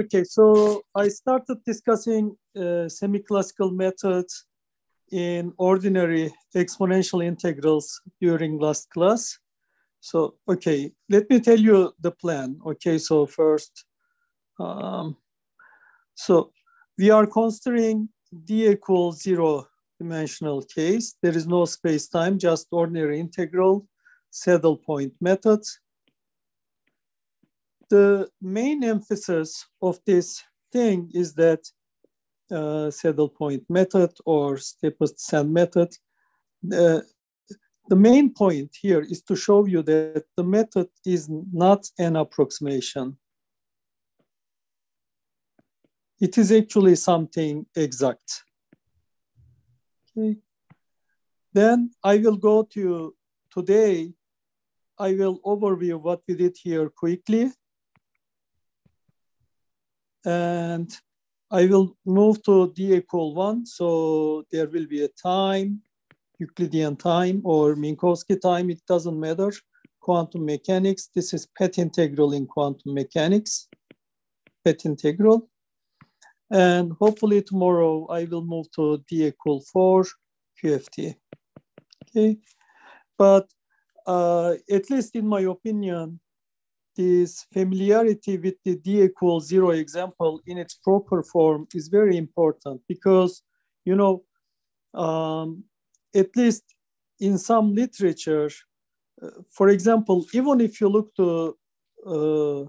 Okay, so I started discussing uh, semi-classical methods in ordinary exponential integrals during last class. So, okay, let me tell you the plan. Okay, so first, um, so we are considering d equals zero dimensional case. There is no space-time, just ordinary integral, saddle point method. The main emphasis of this thing is that uh, saddle point method or steepest descent method. Uh, the main point here is to show you that the method is not an approximation. It is actually something exact. Okay. Then I will go to today, I will overview what we did here quickly. And I will move to d equal one. So there will be a time, Euclidean time or Minkowski time, it doesn't matter. Quantum mechanics, this is path integral in quantum mechanics, path integral. And hopefully tomorrow I will move to d equal four QFT. Okay, but uh, at least in my opinion, this familiarity with the d equals zero example in its proper form is very important because, you know, um, at least in some literature, uh, for example, even if you look to uh,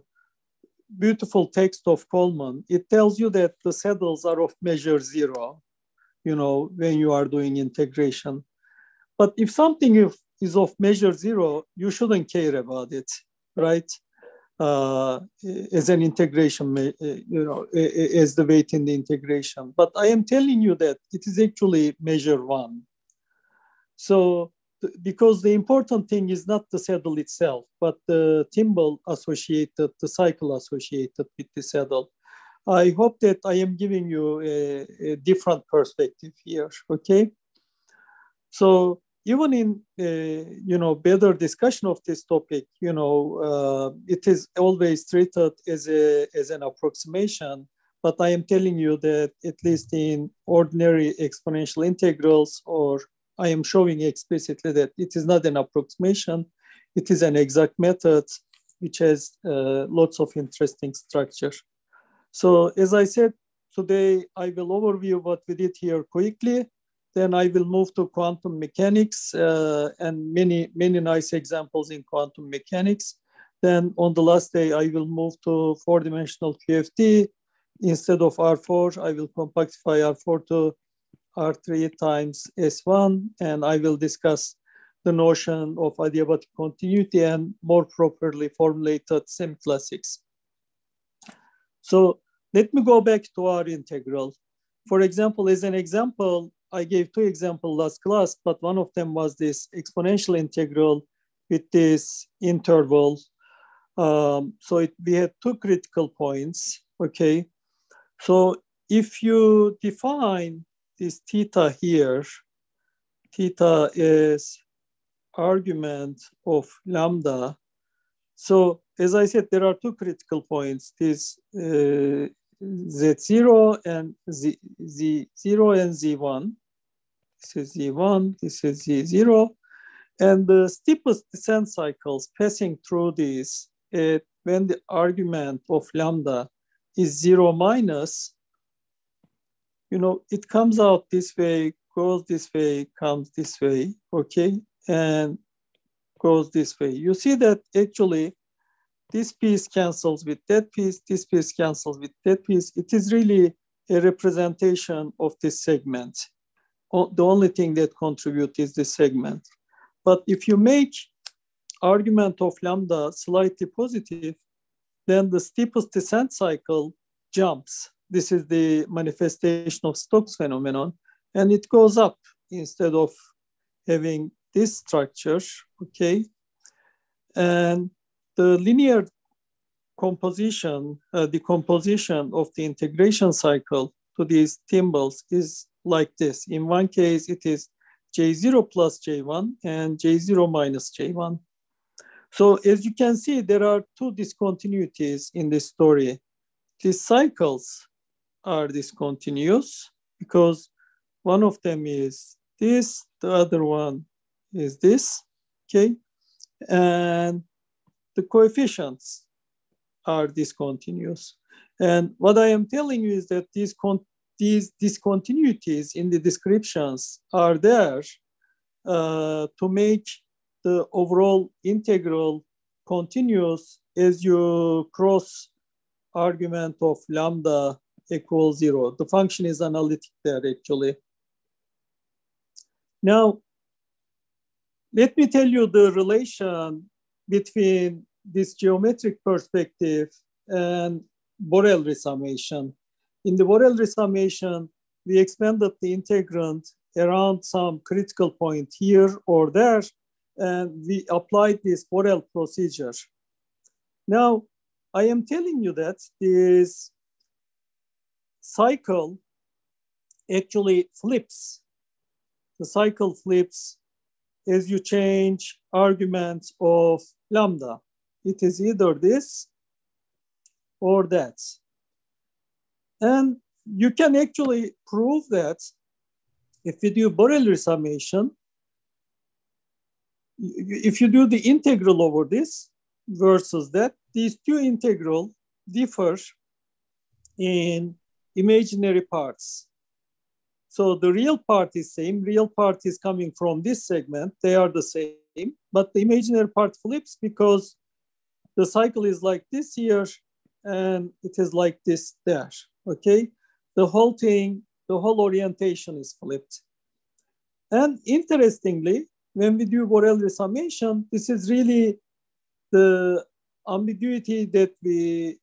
beautiful text of Coleman, it tells you that the saddles are of measure zero, you know, when you are doing integration. But if something is of measure zero, you shouldn't care about it, right? Uh, as an integration, uh, you know, as the weight in the integration. But I am telling you that it is actually measure one. So because the important thing is not the saddle itself, but the thimble associated, the cycle associated with the saddle. I hope that I am giving you a, a different perspective here, okay? So even in, uh, you know, better discussion of this topic, you know, uh, it is always treated as, a, as an approximation, but I am telling you that at least in ordinary exponential integrals or I am showing explicitly that it is not an approximation, it is an exact method which has uh, lots of interesting structure. So as I said, today I will overview what we did here quickly. Then I will move to quantum mechanics uh, and many, many nice examples in quantum mechanics. Then on the last day, I will move to four-dimensional QFT. Instead of R4, I will compactify R4 to R3 times S1, and I will discuss the notion of adiabatic continuity and more properly formulated semi-classics. So let me go back to our integral. For example, as an example, I gave two examples last class, but one of them was this exponential integral with this interval. Um, so it, we had two critical points, okay? So if you define this theta here, theta is argument of lambda. So as I said, there are two critical points, this uh, Z0 and Z, Z0 and Z1. This is Z1, this is Z0. And the steepest descent cycles passing through this, uh, when the argument of lambda is zero minus, you know, it comes out this way, goes this way, comes this way, okay, and goes this way. You see that actually this piece cancels with that piece, this piece cancels with that piece. It is really a representation of this segment. The only thing that contributes is the segment. But if you make argument of lambda slightly positive, then the steepest descent cycle jumps this is the manifestation of Stokes phenomenon, and it goes up instead of having this structure, okay? And the linear composition, uh, the composition of the integration cycle to these thimbles is like this. In one case, it is J0 plus J1 and J0 minus J1. So as you can see, there are two discontinuities in this story. these cycles are discontinuous because one of them is this, the other one is this, okay? And the coefficients are discontinuous. And what I am telling you is that these, these discontinuities in the descriptions are there uh, to make the overall integral continuous as you cross argument of lambda equals zero. The function is analytic there actually. Now, let me tell you the relation between this geometric perspective and Borel resummation. In the Borel resummation, we expanded the integrand around some critical point here or there, and we applied this Borel procedure. Now, I am telling you that this cycle actually flips. The cycle flips as you change arguments of lambda. It is either this or that. And you can actually prove that if you do Borel summation, if you do the integral over this versus that, these two integral differ in imaginary parts. So the real part is same, real part is coming from this segment, they are the same, but the imaginary part flips because the cycle is like this here and it is like this there, okay? The whole thing, the whole orientation is flipped. And interestingly, when we do Borel resummation, this is really the ambiguity that we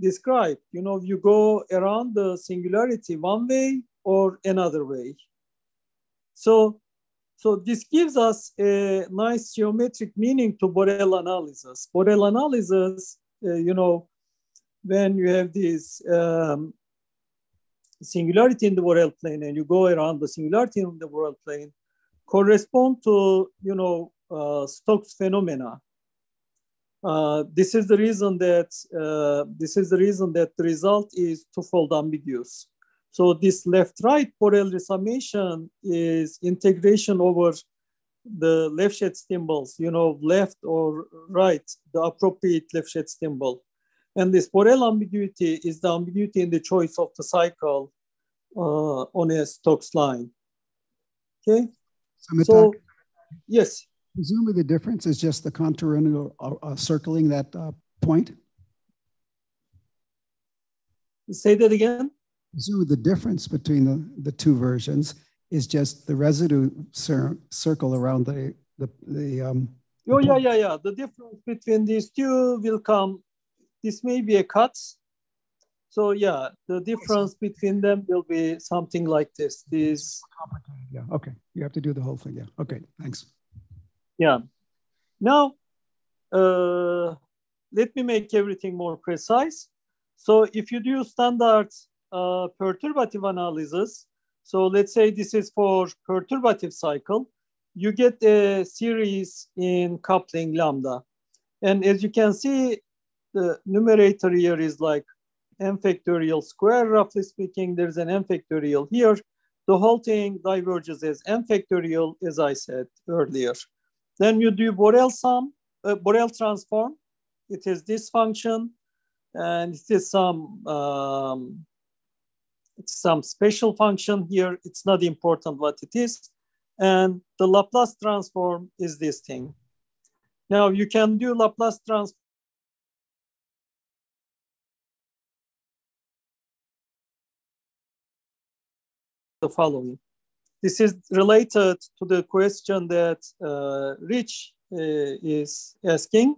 described. You know, you go around the singularity one way or another way. So, so this gives us a nice geometric meaning to Borel analysis. Borel analysis, uh, you know, when you have this um, singularity in the Borel plane and you go around the singularity in the Borel plane, correspond to, you know, uh, Stokes phenomena. Uh, this is the reason that uh, this is the reason that the result is twofold ambiguous. So this left-right Borel resummation is integration over the Lefschetz thimbles, you know, left or right, the appropriate Lefschetz thimble. And this Borel ambiguity is the ambiguity in the choice of the cycle uh, on a Stokes line. Okay. So, yes. Presumably the difference is just the contour uh, uh, circling that uh, point? Say that again? Presumably the difference between the, the two versions is just the residue cir circle around the, the, the um, Oh, yeah, yeah, yeah. The difference between these two will come. This may be a cut. So yeah, the difference between them will be something like this. This. Yeah. Okay. You have to do the whole thing. Yeah. Okay. Thanks. Yeah. Now, uh, let me make everything more precise. So if you do standard uh, perturbative analysis, so let's say this is for perturbative cycle, you get a series in coupling lambda. And as you can see, the numerator here is like n factorial square, roughly speaking, there's an n factorial here. The whole thing diverges as n factorial, as I said earlier. Then you do Borel sum, uh, Borel transform. It is this function, and it is some um, it's some special function here. It's not important what it is. And the Laplace transform is this thing. Now you can do Laplace transform the following. This is related to the question that uh, Rich uh, is asking.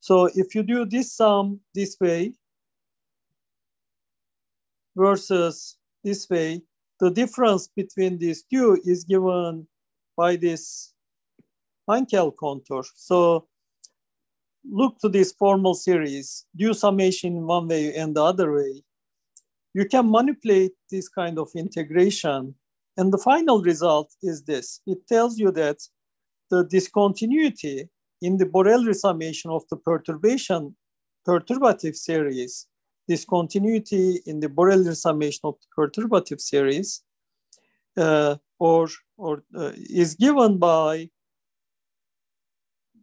So if you do this sum this way versus this way, the difference between these two is given by this Hankel contour. So look to this formal series, do summation one way and the other way. You can manipulate this kind of integration and the final result is this. It tells you that the discontinuity in the Borel resummation of the perturbation perturbative series discontinuity in the Borel summation of the perturbative series uh, or, or uh, is given by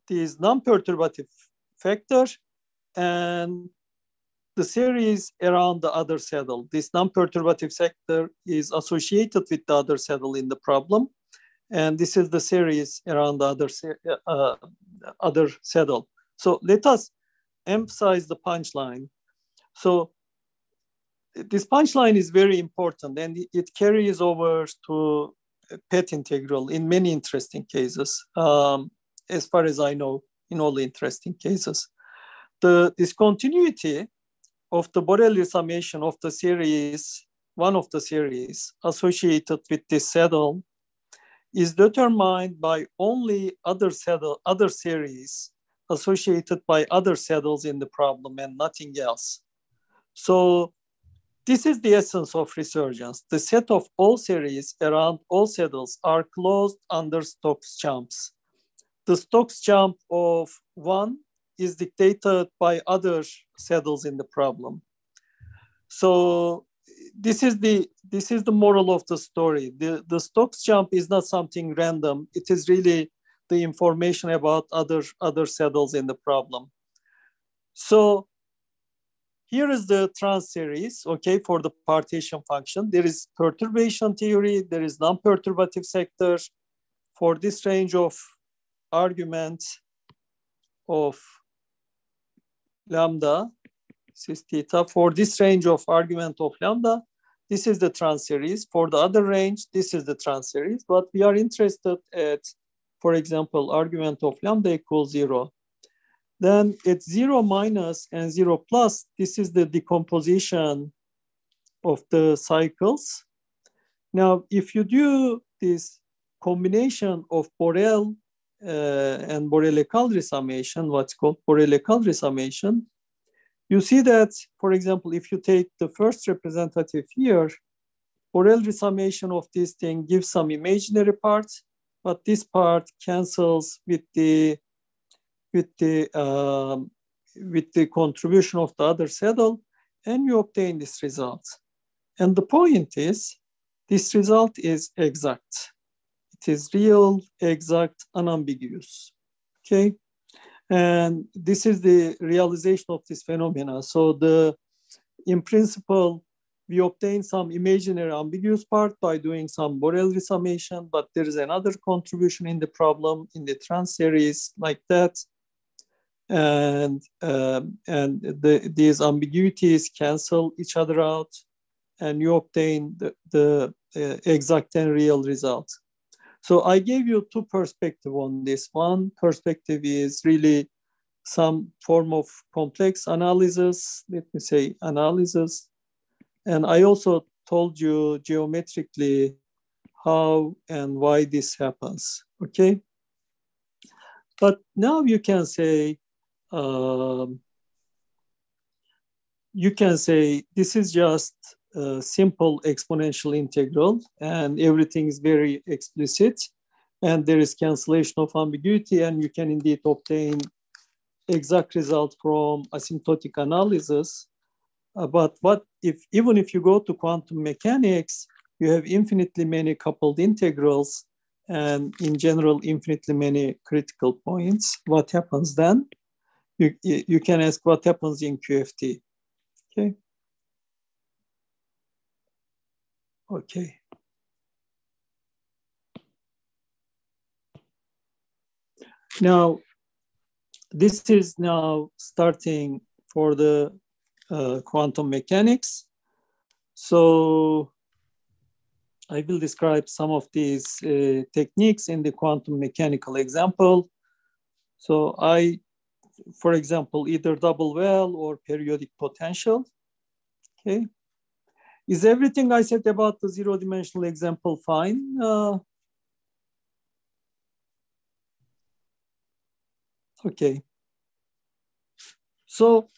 these non-perturbative factor and the series around the other saddle. This non-perturbative sector is associated with the other saddle in the problem. And this is the series around the other, uh, other saddle. So let us emphasize the punchline. So this punchline is very important and it carries over to path integral in many interesting cases, um, as far as I know, in all interesting cases. The discontinuity of the Borel summation of the series, one of the series associated with this saddle is determined by only other saddle, other series associated by other saddles in the problem and nothing else. So this is the essence of resurgence. The set of all series around all saddles are closed under Stokes jumps. The Stokes jump of one is dictated by other saddles in the problem. So this is the this is the moral of the story. The the Stokes jump is not something random. It is really the information about other other saddles in the problem. So here is the trans series, okay, for the partition function. There is perturbation theory, there is non-perturbative sector. For this range of arguments of lambda, this is theta. For this range of argument of lambda, this is the trans series. For the other range, this is the trans series. But we are interested at, for example, argument of lambda equals zero. Then it's zero minus and zero plus. This is the decomposition of the cycles. Now, if you do this combination of Borel and Borel-Écalle summation, what's called Borel-Écalle summation, you see that, for example, if you take the first representative here, Borel summation of this thing gives some imaginary part, but this part cancels with the with the um, with the contribution of the other saddle, and you obtain this result. And the point is, this result is exact. Is real, exact, unambiguous. Okay, and this is the realization of this phenomena. So the, in principle, we obtain some imaginary ambiguous part by doing some Borel summation, but there is another contribution in the problem in the trans series like that. And, um, and the, these ambiguities cancel each other out and you obtain the, the uh, exact and real result. So I gave you two perspectives on this. One perspective is really some form of complex analysis, let me say analysis. And I also told you geometrically how and why this happens, okay? But now you can say, um, you can say this is just a simple exponential integral and everything is very explicit and there is cancellation of ambiguity and you can indeed obtain exact result from asymptotic analysis. Uh, but what if even if you go to quantum mechanics, you have infinitely many coupled integrals and in general infinitely many critical points. What happens then? You, you can ask what happens in QFT. Okay. Okay. Now, this is now starting for the uh, quantum mechanics. So I will describe some of these uh, techniques in the quantum mechanical example. So I, for example, either double well or periodic potential, okay? Is everything I said about the zero dimensional example fine? Uh, okay. So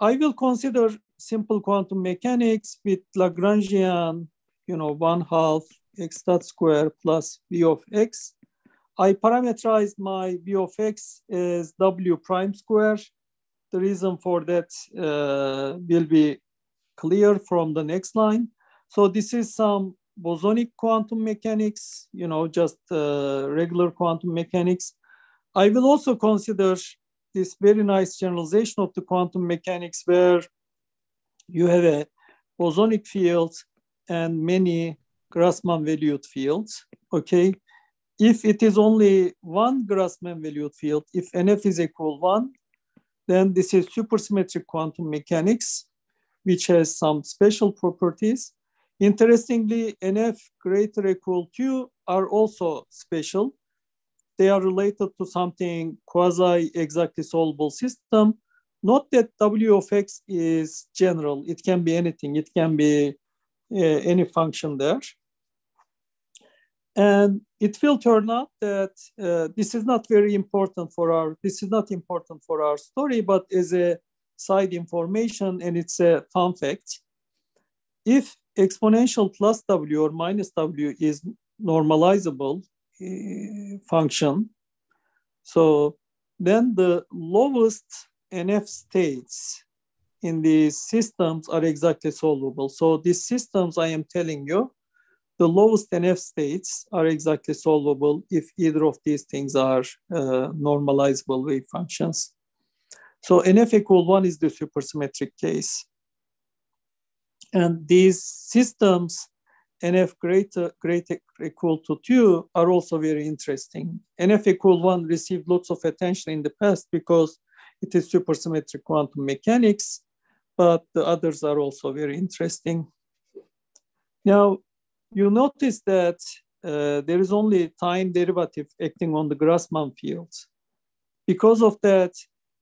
I will consider simple quantum mechanics with Lagrangian, you know, one half x dot square plus v of x. I parameterized my v of x as w prime square. the reason for that uh, will be clear from the next line. So this is some bosonic quantum mechanics, you know, just uh, regular quantum mechanics. I will also consider this very nice generalization of the quantum mechanics where you have a bosonic field and many Grassmann valued fields, okay? If it is only one Grassmann valued field, if NF is equal one, then this is supersymmetric quantum mechanics, which has some special properties. Interestingly, NF greater equal to are also special. They are related to something quasi exactly solvable system. Not that W of X is general. It can be anything. It can be uh, any function there. And it will turn out that uh, this is not very important for our, this is not important for our story, but as a side information and it's a fun fact. If exponential plus w or minus w is normalizable uh, function, so then the lowest NF states in these systems are exactly solvable. So these systems I am telling you the lowest NF states are exactly solvable if either of these things are uh, normalizable wave functions. So NF equal one is the supersymmetric case. And these systems, NF greater, greater equal to two are also very interesting. NF equal one received lots of attention in the past because it is supersymmetric quantum mechanics, but the others are also very interesting. Now, you notice that uh, there is only time derivative acting on the Grassmann field. Because of that,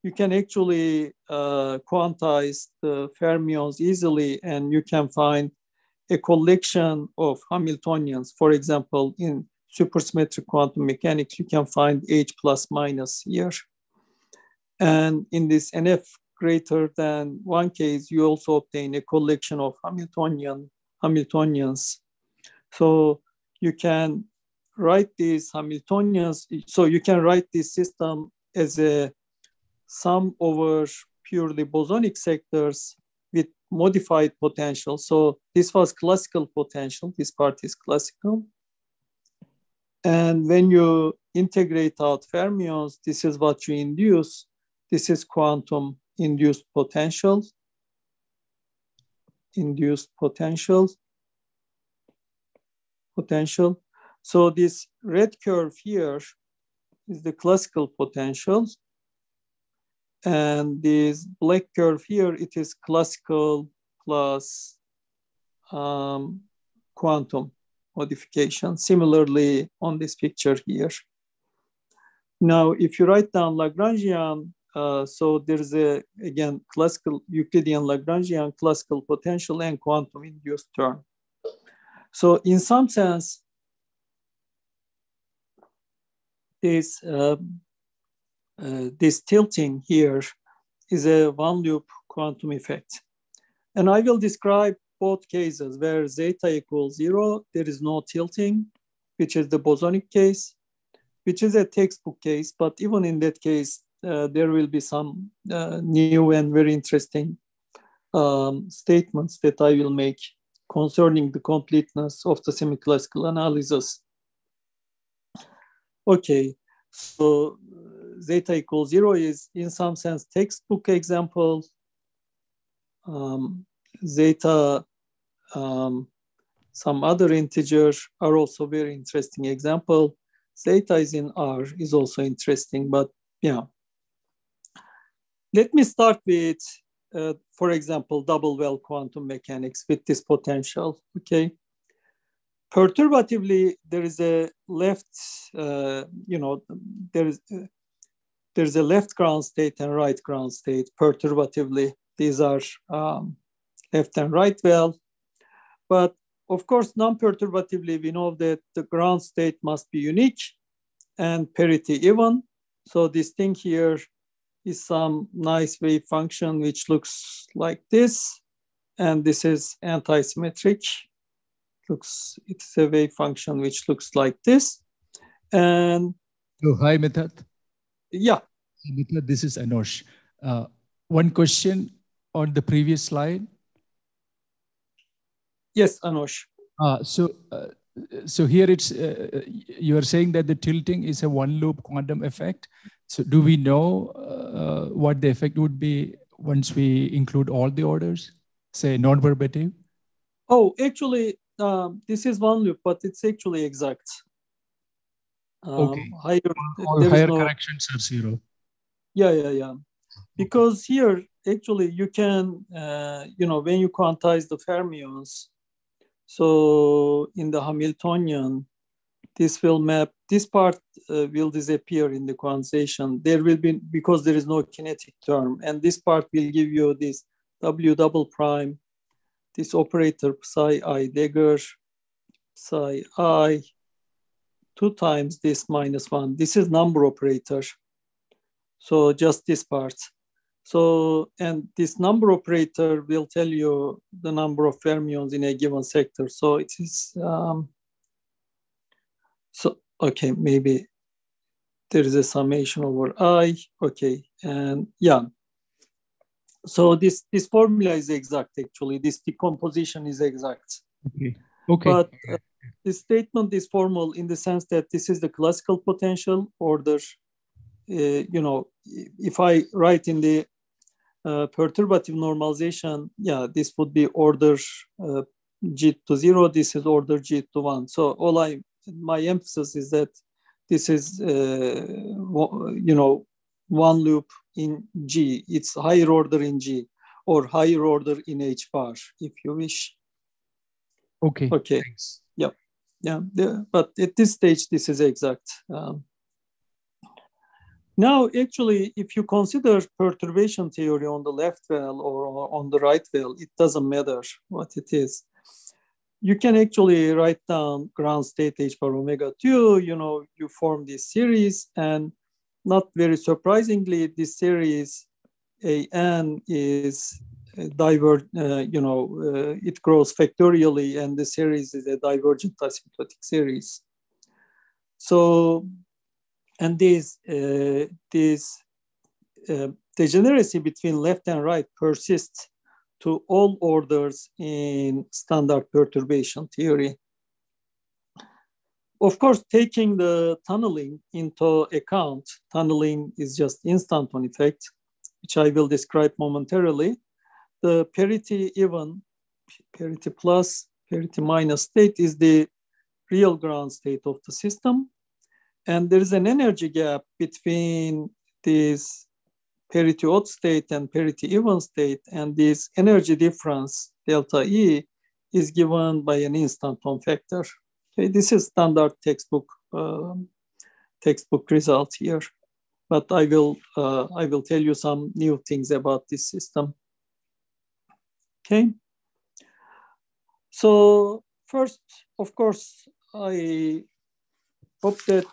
you can actually uh, quantize the fermions easily and you can find a collection of Hamiltonians. For example, in supersymmetric quantum mechanics, you can find H plus minus here. And in this NF greater than one case, you also obtain a collection of Hamiltonian Hamiltonians so you can write these Hamiltonians. So you can write this system as a sum over purely bosonic sectors with modified potential. So this was classical potential. This part is classical. And when you integrate out fermions, this is what you induce. This is quantum induced potential. Induced potential potential. So this red curve here is the classical potential. And this black curve here, it is classical plus um, quantum modification. Similarly on this picture here. Now, if you write down Lagrangian, uh, so there's a, again, classical Euclidean Lagrangian classical potential and quantum induced term. So in some sense, this, uh, uh, this tilting here is a one loop quantum effect. And I will describe both cases where zeta equals zero, there is no tilting, which is the bosonic case, which is a textbook case, but even in that case, uh, there will be some uh, new and very interesting um, statements that I will make concerning the completeness of the semi-classical analysis. Okay, so zeta equals zero is in some sense textbook example. Um, zeta, um, some other integers are also very interesting example. Zeta is in R is also interesting, but yeah. Let me start with uh, for example, double well quantum mechanics with this potential, okay? Perturbatively, there is a left, uh, you know, there is, there's a left ground state and right ground state perturbatively. These are um, left and right well. But of course, non-perturbatively, we know that the ground state must be unique and parity even. So this thing here is some nice wave function which looks like this. And this is anti-symmetric. Looks, it's a wave function which looks like this. And oh, hi, Mithat. Yeah. This is Anosh. Uh, one question on the previous slide. Yes, Anosh. Uh, so, uh, so here it's uh, you are saying that the tilting is a one loop quantum effect. So, do we know uh, what the effect would be once we include all the orders, say non-perturbative? Oh, actually, um, this is one loop, but it's actually exact. Um, okay. Higher, all higher no, corrections are zero. Yeah, yeah, yeah. Because here, actually, you can, uh, you know, when you quantize the fermions, so in the Hamiltonian, this will map, this part uh, will disappear in the quantization. There will be, because there is no kinetic term, and this part will give you this W double prime, this operator psi i dagger, psi i, two times this minus one. This is number operator. So just this part. So, and this number operator will tell you the number of fermions in a given sector. So it is, um, so, okay, maybe there is a summation over I, okay, and yeah. So this, this formula is exact actually, this decomposition is exact. Okay, okay. But uh, this statement is formal in the sense that this is the classical potential order. Uh, you know, if I write in the uh, perturbative normalization, yeah, this would be order uh, G to zero, this is order G to one. So all I, my emphasis is that this is, uh, you know, one loop in G. It's higher order in G or higher order in H bar, if you wish. Okay. Okay. Thanks. Yeah. The, but at this stage, this is exact. Um, now, actually, if you consider perturbation theory on the left well or on the right well, it doesn't matter what it is. You can actually write down ground state h bar omega 2, you know, you form this series and not very surprisingly, this series AN is divergent, uh, you know, uh, it grows factorially and the series is a divergent asymptotic series. So and this, uh, this degeneracy between left and right persists to all orders in standard perturbation theory. Of course, taking the tunneling into account, tunneling is just instanton effect, which I will describe momentarily. The parity even, parity plus, parity minus state is the real ground state of the system. And there is an energy gap between this parity odd state and parity even state. And this energy difference, delta E, is given by an instanton factor. Okay, this is standard textbook um, textbook result here, but I will uh, I will tell you some new things about this system. Okay. So first, of course, I hope that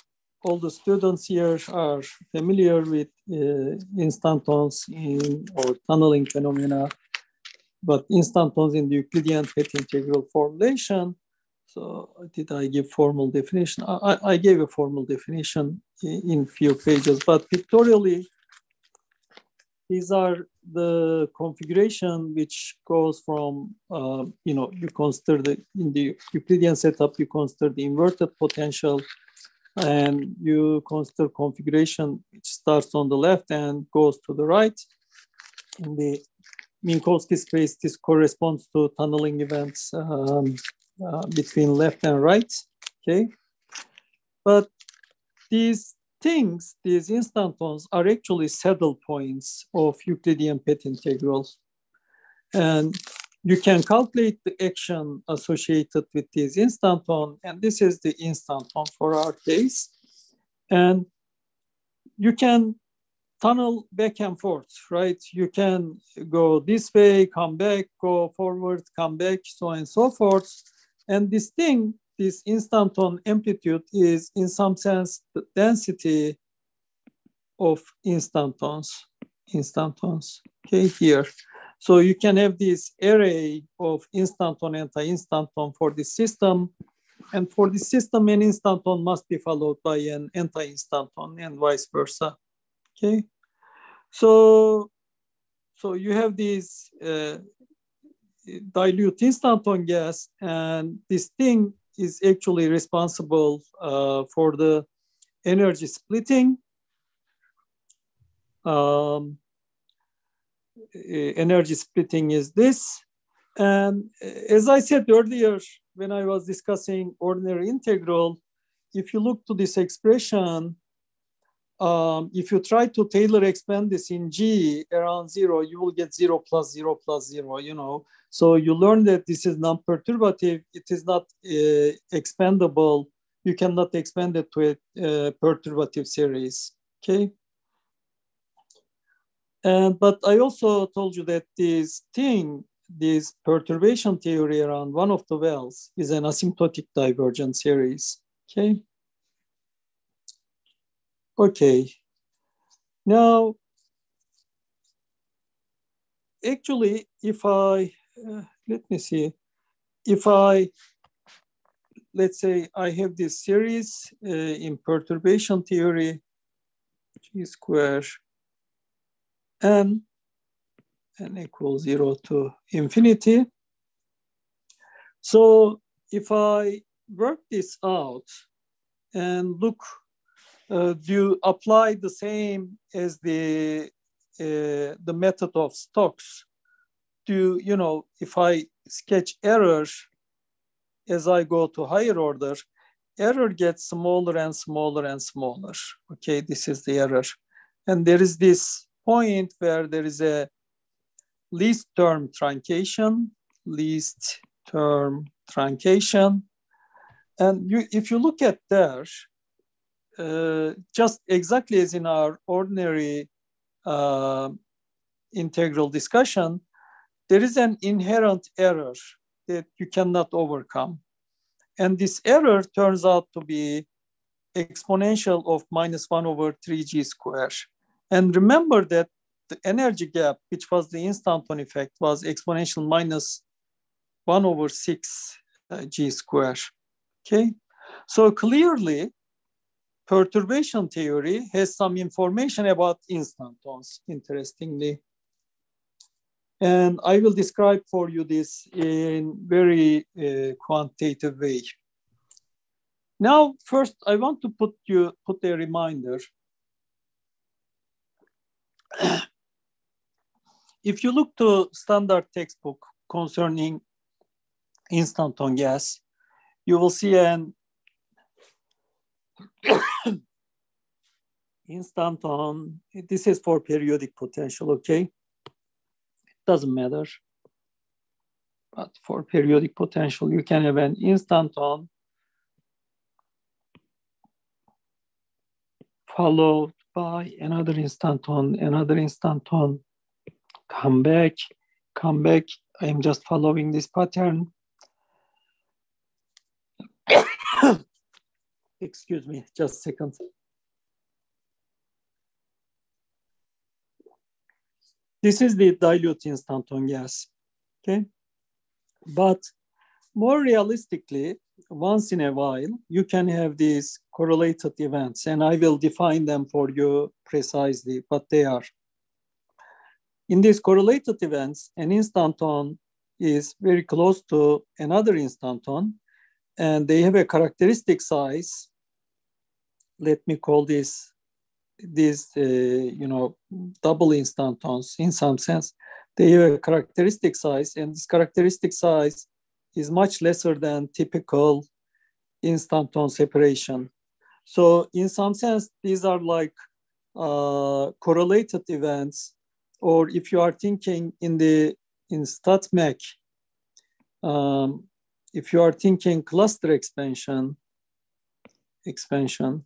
all the students here are familiar with uh, instantons in or tunneling phenomena, but instantons in the Euclidean path integral formulation. So did I give formal definition? I, I gave a formal definition in, in few pages, but pictorially, these are the configuration which goes from, uh, you know, you consider the, in the Euclidean setup, you consider the inverted potential and you consider configuration which starts on the left and goes to the right. In the Minkowski space, this corresponds to tunneling events um, uh, between left and right, okay? But these things, these instantons are actually saddle points of Euclidean path integrals. And you can calculate the action associated with this instanton, and this is the instanton for our case. And you can tunnel back and forth, right? You can go this way, come back, go forward, come back, so on and so forth. And this thing, this instanton amplitude is in some sense the density of instantons, instantons, okay, here. So you can have this array of instanton, anti-instanton for this system. And for this system, an instanton must be followed by an anti-instanton and vice versa, okay? So, so you have these uh, dilute instanton gas, and this thing is actually responsible uh, for the energy splitting. Um, energy splitting is this. And as I said earlier, when I was discussing ordinary integral, if you look to this expression, um, if you try to Taylor expand this in G around zero, you will get zero plus zero plus zero, you know. So you learn that this is non-perturbative. It is not uh, expandable. You cannot expand it to a uh, perturbative series, okay? And, but I also told you that this thing, this perturbation theory around one of the wells is an asymptotic divergent series, okay? Okay. Now, actually, if I, uh, let me see, if I, let's say I have this series uh, in perturbation theory, g square n, n equals zero to infinity. So if I work this out and look uh, do you apply the same as the uh, the method of Stokes? Do you know if I sketch errors as I go to higher order, error gets smaller and smaller and smaller. Okay, this is the error, and there is this point where there is a least term truncation, least term truncation, and you, if you look at there, uh, just exactly as in our ordinary uh, integral discussion, there is an inherent error that you cannot overcome. And this error turns out to be exponential of minus one over three g squared. And remember that the energy gap, which was the instanton effect, was exponential minus one over six uh, g squared, okay? So clearly, perturbation theory has some information about instantons, interestingly. And I will describe for you this in very uh, quantitative way. Now, first, I want to put you put a reminder. if you look to standard textbook concerning instanton gas, you will see an instanton, this is for periodic potential, okay? Doesn't matter. But for periodic potential, you can have an instanton followed by another instanton, another instanton, come back, come back. I'm just following this pattern. Excuse me, just a second. This is the dilute instanton gas, okay? But more realistically, once in a while, you can have these correlated events, and I will define them for you precisely what they are. In these correlated events, an instanton is very close to another instanton, and they have a characteristic size. Let me call this these, uh, you know, double instantons in some sense. They have a characteristic size, and this characteristic size is much lesser than typical instanton separation. So in some sense, these are like uh, correlated events, or if you are thinking in the in StatMech, um, if you are thinking cluster expansion, expansion,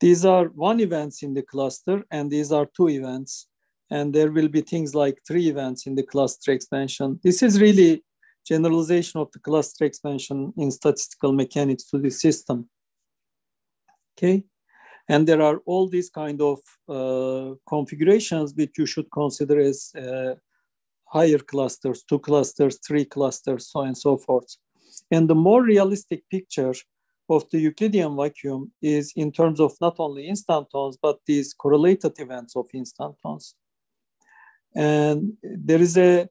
these are one events in the cluster and these are two events. And there will be things like three events in the cluster expansion. This is really generalization of the cluster expansion in statistical mechanics to the system. Okay. And there are all these kind of uh, configurations which you should consider as uh, higher clusters, two clusters, three clusters, so on and so forth. And the more realistic picture of the Euclidean vacuum is in terms of not only instantons, but these correlated events of instantons. And there is a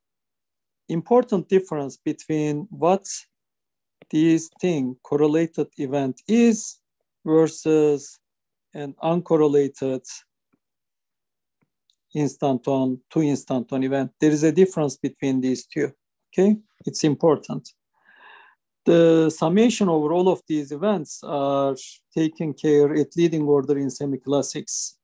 important difference between what this thing correlated event is versus an uncorrelated instanton to instanton event. There is a difference between these two. Okay, it's important. The summation over all of these events are taken care at leading order in semi-classics.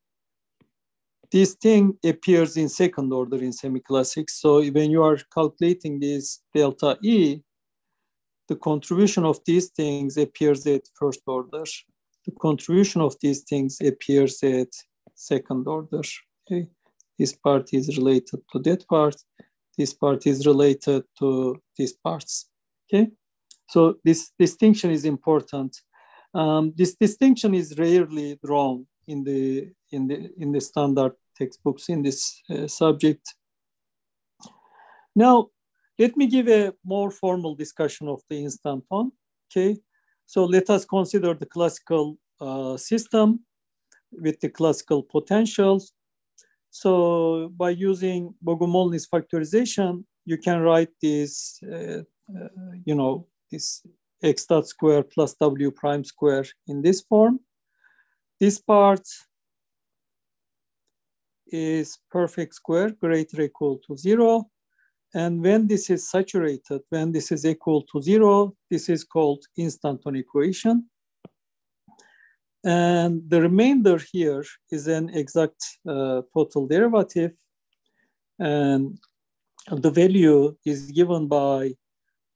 This thing appears in second order in semi-classics. So when you are calculating this delta E, the contribution of these things appears at first order. The contribution of these things appears at second order. Okay? This part is related to that part. This part is related to these parts. Okay, so this distinction is important. Um, this distinction is rarely drawn in the in the in the standard textbooks in this uh, subject. Now, let me give a more formal discussion of the instanton. Okay, so let us consider the classical uh, system with the classical potentials. So by using Bogomolny's factorization, you can write this, uh, uh, you know, this x dot square plus w prime square in this form. This part is perfect square greater equal to zero. And when this is saturated, when this is equal to zero, this is called instanton equation. And the remainder here is an exact uh, total derivative. And the value is given by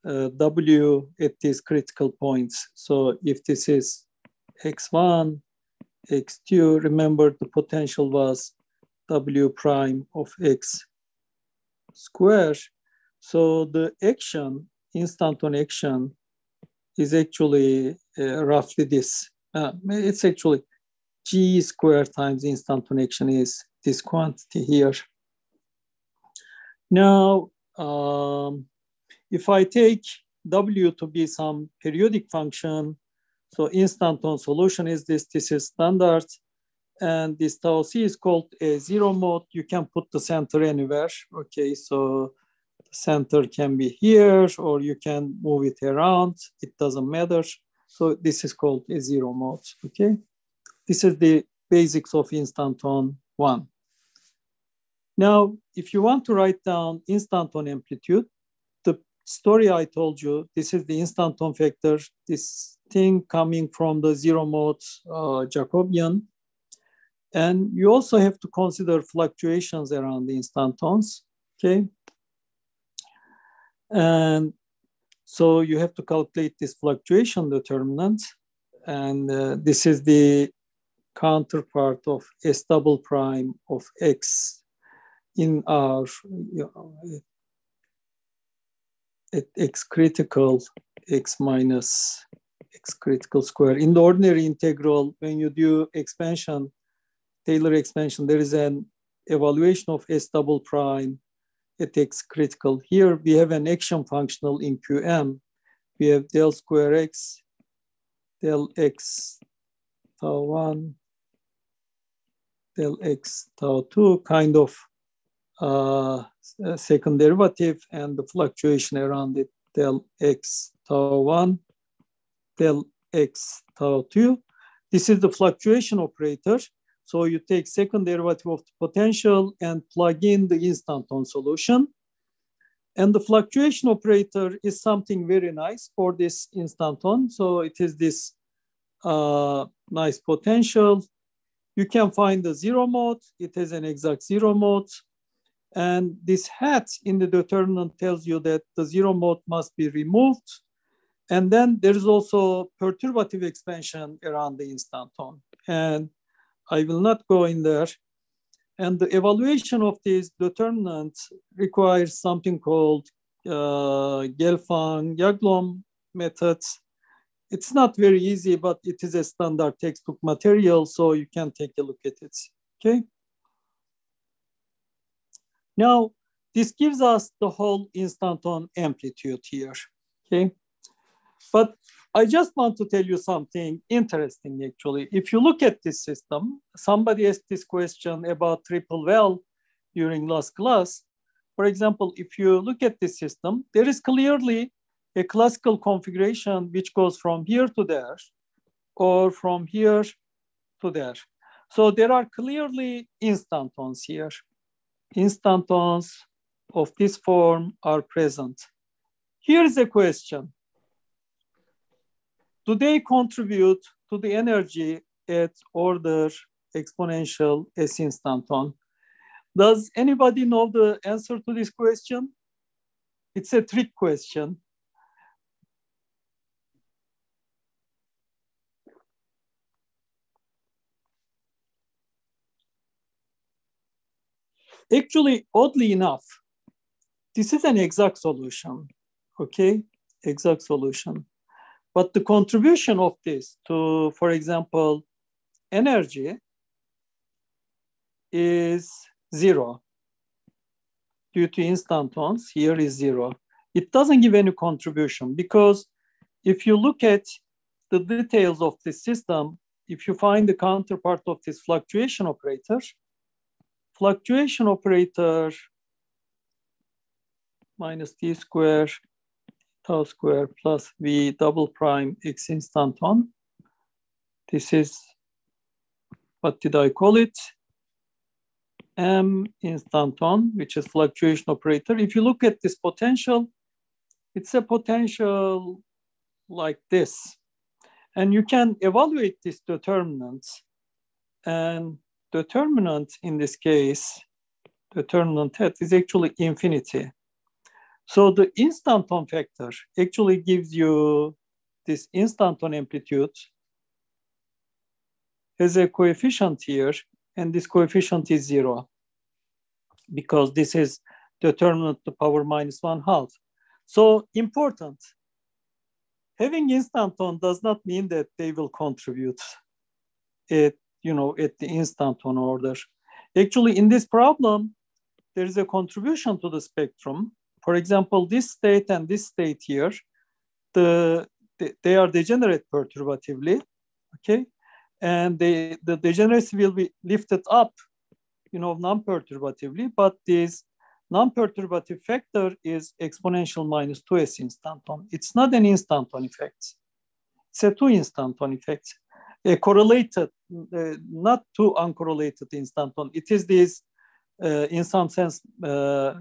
uh, W at these critical points. So if this is X1, X2, remember the potential was W prime of X square. So the action, instanton action, is actually uh, roughly this. Uh, it's actually g squared times instanton action is this quantity here. Now, um, if I take w to be some periodic function, so instanton solution is this, this is standard, and this tau c is called a zero mode. You can put the center anywhere, okay? So the center can be here, or you can move it around, it doesn't matter. So this is called a zero mode, okay? This is the basics of instanton one. Now, if you want to write down instanton amplitude, story I told you, this is the instanton factor, this thing coming from the zero mode uh, Jacobian. And you also have to consider fluctuations around the instantons, okay? And so you have to calculate this fluctuation determinant. And uh, this is the counterpart of S double prime of X in our you know, at X critical, X minus X critical square. In the ordinary integral, when you do expansion, Taylor expansion, there is an evaluation of S double prime it takes critical. Here we have an action functional in Qm. We have del square x, del x tau 1, del x tau 2, kind of uh, second derivative and the fluctuation around it, del x tau 1, del x tau 2. This is the fluctuation operator. So you take second derivative of the potential and plug in the instanton solution. And the fluctuation operator is something very nice for this instanton. So it is this uh, nice potential. You can find the zero mode. It has an exact zero mode. And this hat in the determinant tells you that the zero mode must be removed. And then there is also perturbative expansion around the instanton. And I will not go in there. And the evaluation of these determinants requires something called uh, Gelfand-Yaglom methods. It's not very easy, but it is a standard textbook material, so you can take a look at it, okay? Now, this gives us the whole instanton amplitude here, okay? But I just want to tell you something interesting, actually. If you look at this system, somebody asked this question about triple well, during last class. For example, if you look at this system, there is clearly a classical configuration which goes from here to there or from here to there. So there are clearly instantons here. Instantons of this form are present. Here is a question. Do they contribute to the energy at order exponential S instanton? Does anybody know the answer to this question? It's a trick question. Actually, oddly enough, this is an exact solution, okay? Exact solution. But the contribution of this to, for example, energy is zero due to instantons. Here is zero. It doesn't give any contribution because if you look at the details of the system, if you find the counterpart of this fluctuation operator, fluctuation operator minus t square tau square plus v double prime x instanton. This is, what did I call it? M instanton, which is fluctuation operator. If you look at this potential, it's a potential like this. And you can evaluate these determinants and determinant in this case, the determinant hat is actually infinity. So the instanton factor actually gives you this instanton amplitude has a coefficient here, and this coefficient is zero because this is determinant to power minus one half. So important, having instanton does not mean that they will contribute. It you know, at the instanton order. Actually, in this problem, there is a contribution to the spectrum. For example, this state and this state here, the, the they are degenerate perturbatively, okay? And they, the degeneracy will be lifted up, you know, non-perturbatively, but this non-perturbative factor is exponential minus 2s instanton. It's not an instanton effect. It's a two instanton effect correlated, uh, not too uncorrelated instanton. It is this, uh, in some sense, uh,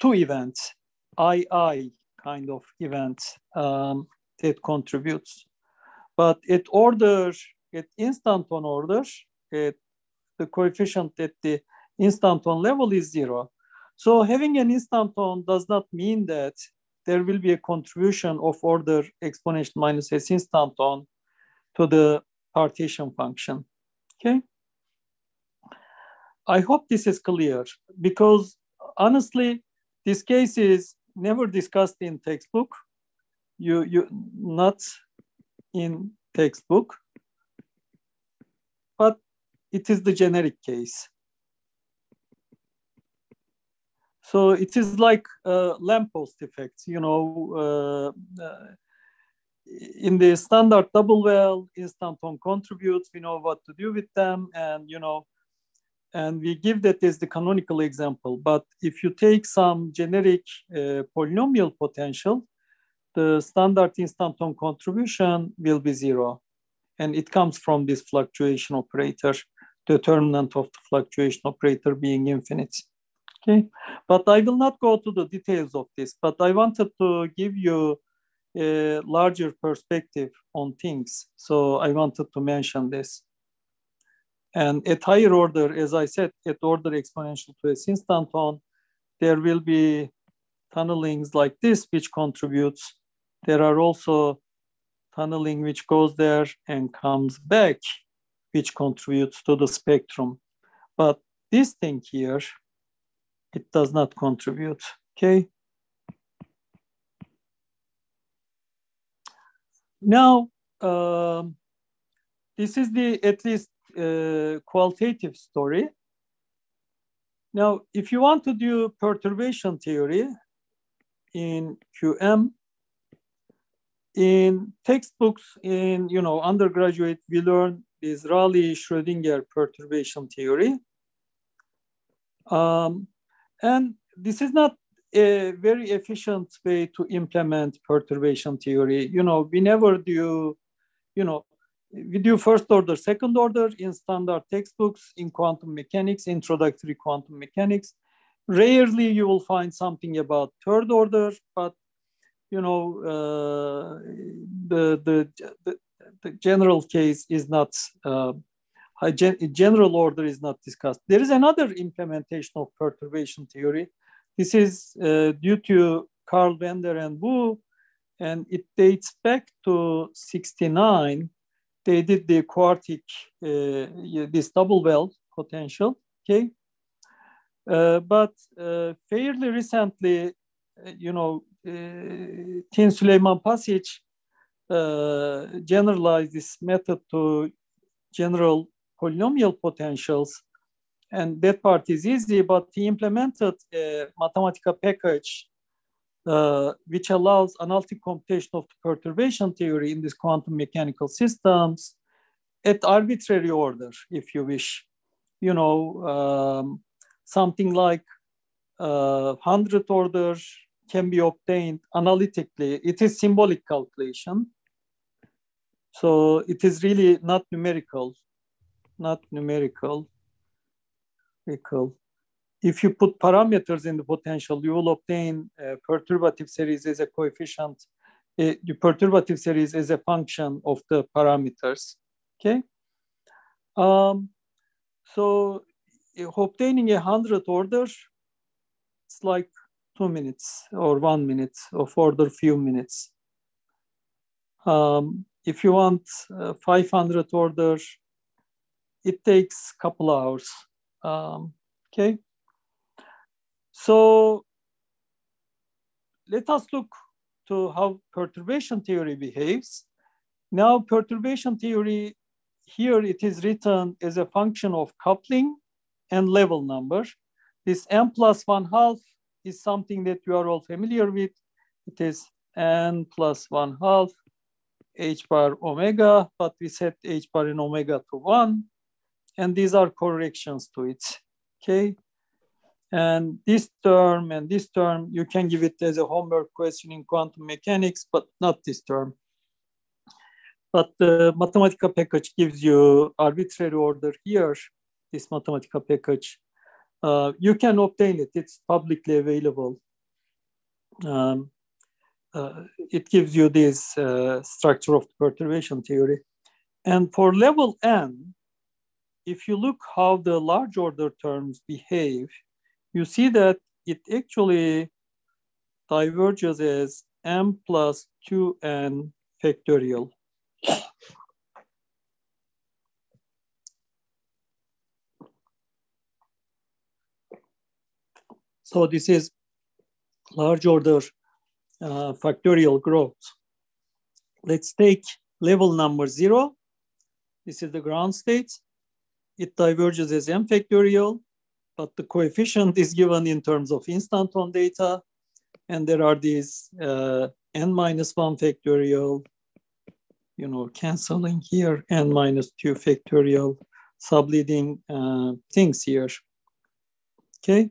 two events, II kind of events um, that contributes. But at order, at instanton order, at the coefficient at the instanton level is zero. So having an instanton does not mean that there will be a contribution of order exponential minus s instanton to the partition function, okay? I hope this is clear because honestly, this case is never discussed in textbook. You, you not in textbook, but it is the generic case. So it is like a lamppost effects, you know, uh, uh, in the standard double well instanton contributes we know what to do with them and you know and we give that as the canonical example. But if you take some generic uh, polynomial potential the standard instanton contribution will be zero. And it comes from this fluctuation operator determinant of the fluctuation operator being infinite. Okay? But i will not go to the details of this but i wanted to give you a larger perspective on things. So I wanted to mention this. And at higher order, as I said, at order exponential to S instanton, there will be tunnelings like this, which contributes. There are also tunneling which goes there and comes back, which contributes to the spectrum. But this thing here, it does not contribute, okay? Now, um, this is the at least uh, qualitative story. Now, if you want to do perturbation theory in QM, in textbooks in you know undergraduate, we learn this Rayleigh Schrodinger perturbation theory. Um, and this is not a very efficient way to implement perturbation theory. You know, we never do, you know, we do first order, second order in standard textbooks in quantum mechanics, introductory quantum mechanics. Rarely you will find something about third order, but you know, uh, the, the, the, the, general case is not, uh, general order is not discussed. There is another implementation of perturbation theory. This is uh, due to Carl Bender and Wu, and it dates back to 69 they did the quartic, uh, this double well potential, okay? Uh, but uh, fairly recently, uh, you know, uh, Tin Sulejmanpasic uh, generalized this method to general polynomial potentials. And that part is easy, but he implemented a Mathematica package uh, which allows analytic computation of the perturbation theory in these quantum mechanical systems at arbitrary order, if you wish. You know, um, something like uh, 100 order can be obtained analytically. It is symbolic calculation. So it is really not numerical, not numerical. Numerical if you put parameters in the potential, you will obtain a perturbative series as a coefficient, a, the perturbative series as a function of the parameters, okay? Um, so obtaining a 100 order, it's like two minutes or one minute of order few minutes. Um, if you want uh, 500 order, it takes a couple hours, um, okay? So let us look to how perturbation theory behaves. Now perturbation theory, here it is written as a function of coupling and level number. This n plus one half is something that you are all familiar with. It is n plus one half h bar omega, but we set h bar and omega to one. And these are corrections to it, okay? And this term and this term, you can give it as a homework question in quantum mechanics, but not this term. But the Mathematica package gives you arbitrary order here, this Mathematica package. Uh, you can obtain it, it's publicly available. Um, uh, it gives you this uh, structure of perturbation theory. And for level n, if you look how the large order terms behave, you see that it actually diverges as m plus 2n factorial. So this is large order uh, factorial growth. Let's take level number zero. This is the ground state. It diverges as m factorial but the coefficient is given in terms of instanton data. And there are these uh, n minus one factorial, you know, canceling here, n minus two factorial subleading uh, things here. Okay.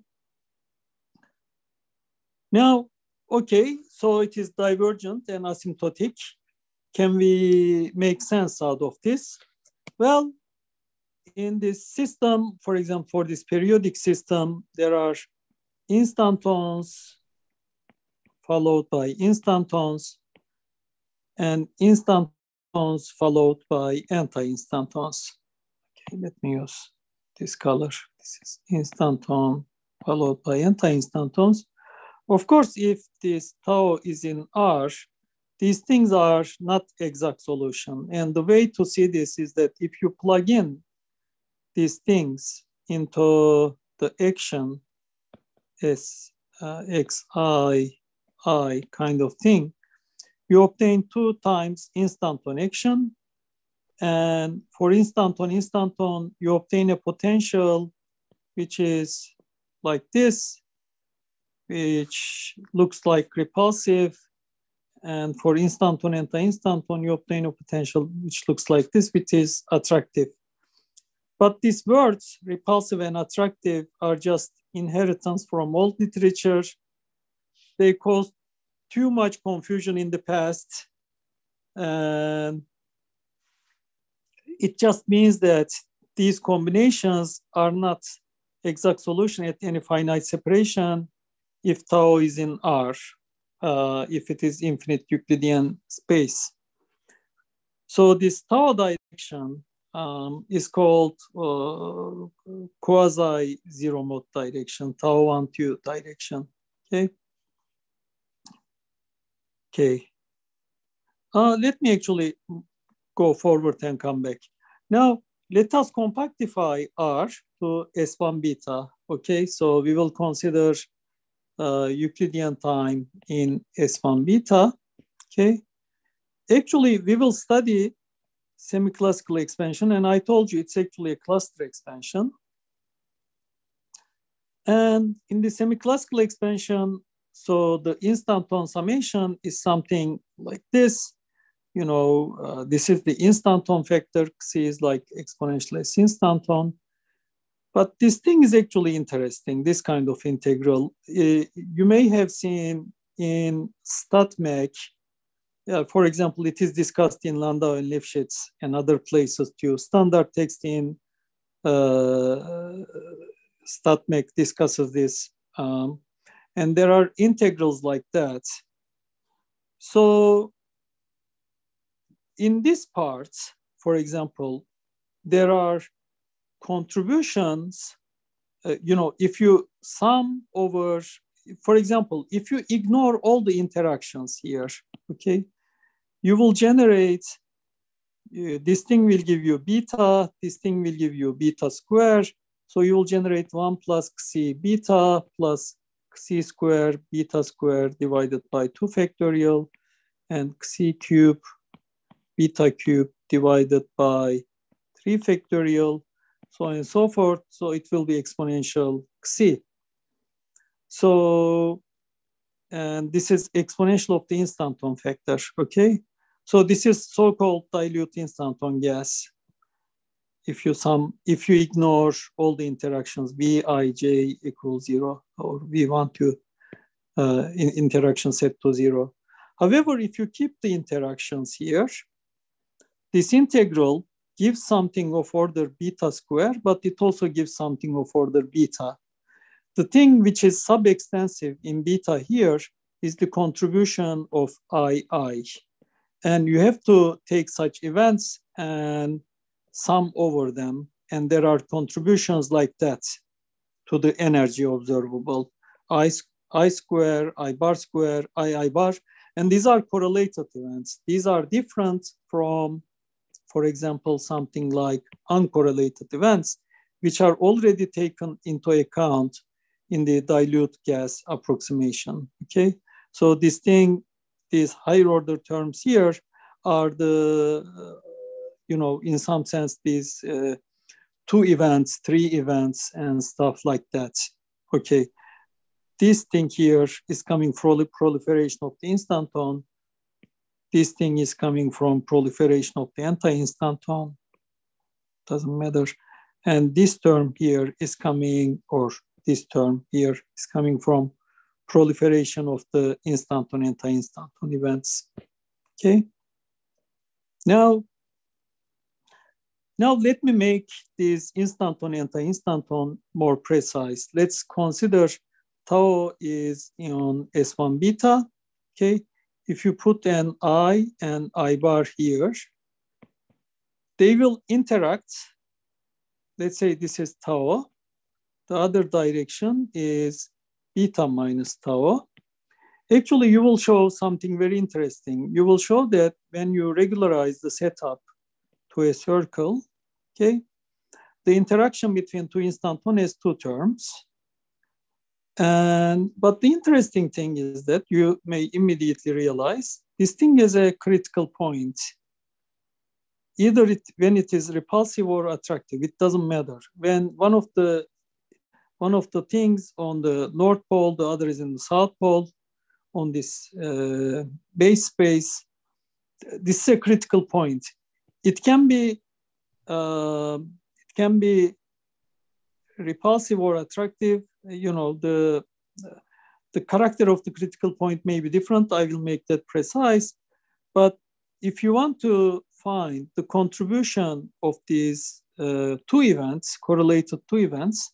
Now, okay, so it is divergent and asymptotic. Can we make sense out of this? Well, in this system, for example, for this periodic system, there are instantons followed by instantons and instantons followed by anti-instantons. Okay, let me use this color. This is instanton followed by anti-instantons. Of course, if this tau is in R, these things are not exact solution. And the way to see this is that if you plug in these things into the action S, uh, X, I, I kind of thing, you obtain two times instanton action. And for instanton, instanton, you obtain a potential which is like this, which looks like repulsive. And for instanton and instanton, you obtain a potential which looks like this, which is attractive. But these words, repulsive and attractive, are just inheritance from old literature. They caused too much confusion in the past. And it just means that these combinations are not exact solution at any finite separation if tau is in R, uh, if it is infinite Euclidean space. So this tau direction um, is called uh, quasi zero mode direction, tau one two direction. Okay. Okay. Uh, let me actually go forward and come back. Now, let us compactify R to S1 beta. Okay, so we will consider uh, Euclidean time in S1 beta. Okay, actually, we will study semi-classical expansion, and I told you it's actually a cluster expansion. And in the semi-classical expansion, so the instanton summation is something like this. You know, uh, this is the instanton factor. C is like exponential S instanton. But this thing is actually interesting, this kind of integral. Uh, you may have seen in StatMech, for example, it is discussed in Landau and Lifshitz and other places too. Standard text in uh, StatMech discusses this. Um, and there are integrals like that. So in this part, for example, there are contributions, uh, you know, if you sum over, for example, if you ignore all the interactions here, okay, you will generate, uh, this thing will give you beta, this thing will give you beta square. So you will generate one plus c beta plus c square beta square divided by 2 factorial and c cube beta cube divided by 3 factorial, so on and so forth. So it will be exponential c. So, and this is exponential of the instanton factor, okay? So this is so-called dilute instanton gas if you sum, if you ignore all the interactions, Vij equals zero, or we want to uh, in interaction set to zero. However, if you keep the interactions here, this integral gives something of order beta square, but it also gives something of order beta. The thing which is sub-extensive in beta here is the contribution of II. And you have to take such events and sum over them. And there are contributions like that to the energy observable. I, I square, I bar square, I, I bar. And these are correlated events. These are different from, for example, something like uncorrelated events, which are already taken into account in the dilute gas approximation, okay? So this thing, these higher order terms here are the uh, you know, in some sense, these uh, two events, three events, and stuff like that. Okay, this thing here is coming from the proliferation of the instanton. This thing is coming from proliferation of the anti-instanton. Doesn't matter. And this term here is coming, or this term here is coming from proliferation of the instanton anti-instanton events. Okay. Now, now let me make this instanton anti-instanton more precise. Let's consider tau is on S1 beta, okay? If you put an I and I bar here, they will interact. Let's say this is tau. The other direction is beta minus tau. Actually, you will show something very interesting. You will show that when you regularize the setup to a circle, okay? The interaction between two instanton has two terms. And, but the interesting thing is that you may immediately realize this thing is a critical point. Either it, when it is repulsive or attractive, it doesn't matter. When one of the one of the things on the north pole, the other is in the south pole, on this uh, base space, this is a critical point. It can be uh, it can be repulsive or attractive you know, the, the character of the critical point may be different. I will make that precise. But if you want to find the contribution of these uh, two events, correlated two events,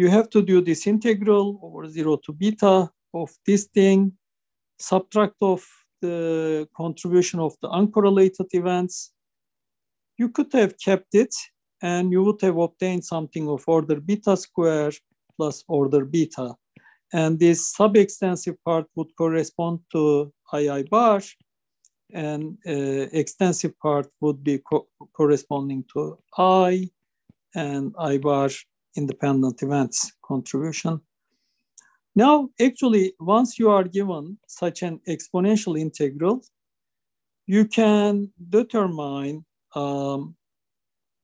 you have to do this integral over zero to beta of this thing, subtract of the contribution of the uncorrelated events. You could have kept it and you would have obtained something of order beta square plus order beta. And this sub-extensive part would correspond to II bar and uh, extensive part would be co corresponding to I and I bar independent events contribution. Now, actually, once you are given such an exponential integral, you can determine um,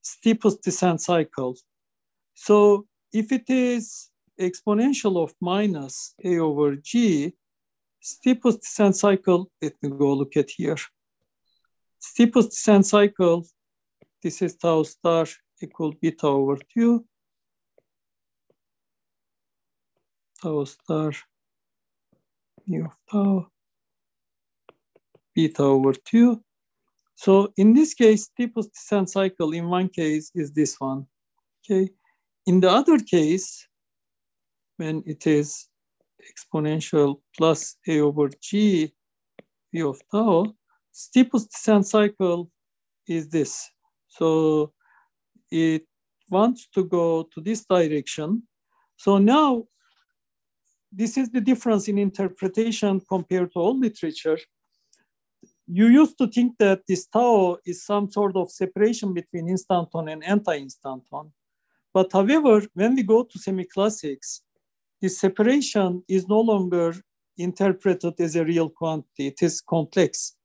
steepest descent cycle. So if it is exponential of minus a over g, steepest descent cycle, let me go look at here. Steepest descent cycle, this is tau star equal beta over 2. tau star mu of tau beta over 2. So in this case, steepest descent cycle in one case is this one, okay? In the other case, when it is exponential plus a over g v of tau, steepest descent cycle is this. So it wants to go to this direction. So now this is the difference in interpretation compared to all literature. You used to think that this tau is some sort of separation between instanton and anti-instanton. But however, when we go to semi-classics, this separation is no longer interpreted as a real quantity. It is complex.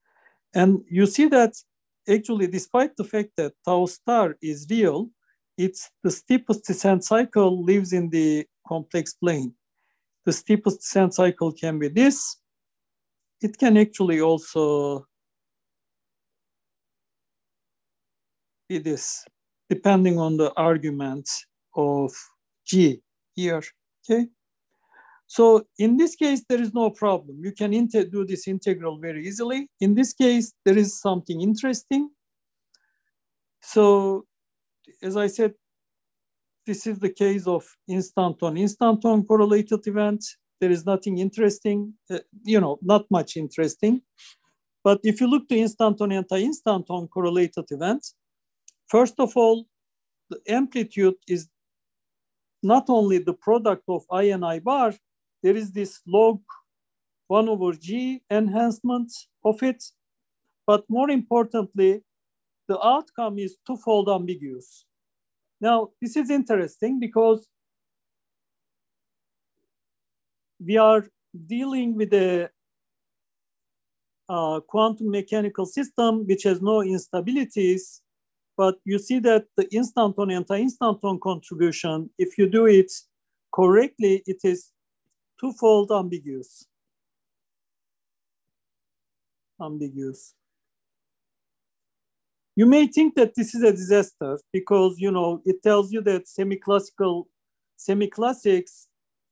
And you see that actually, despite the fact that tau star is real, it's the steepest descent cycle lives in the complex plane. The steepest descent cycle can be this. It can actually also be this, depending on the argument of G here, okay? So in this case, there is no problem. You can do this integral very easily. In this case, there is something interesting. So as I said, this is the case of instanton instanton correlated event. There is nothing interesting, uh, you know, not much interesting. But if you look to instanton anti-instanton correlated events, first of all, the amplitude is not only the product of I and I bar, there is this log 1 over g enhancement of it. But more importantly, the outcome is twofold ambiguous. Now, this is interesting because we are dealing with a uh, quantum mechanical system which has no instabilities, but you see that the instanton anti-instanton contribution, if you do it correctly, it is twofold ambiguous. Ambiguous. You may think that this is a disaster because, you know, it tells you that semi-classical, semi-classics,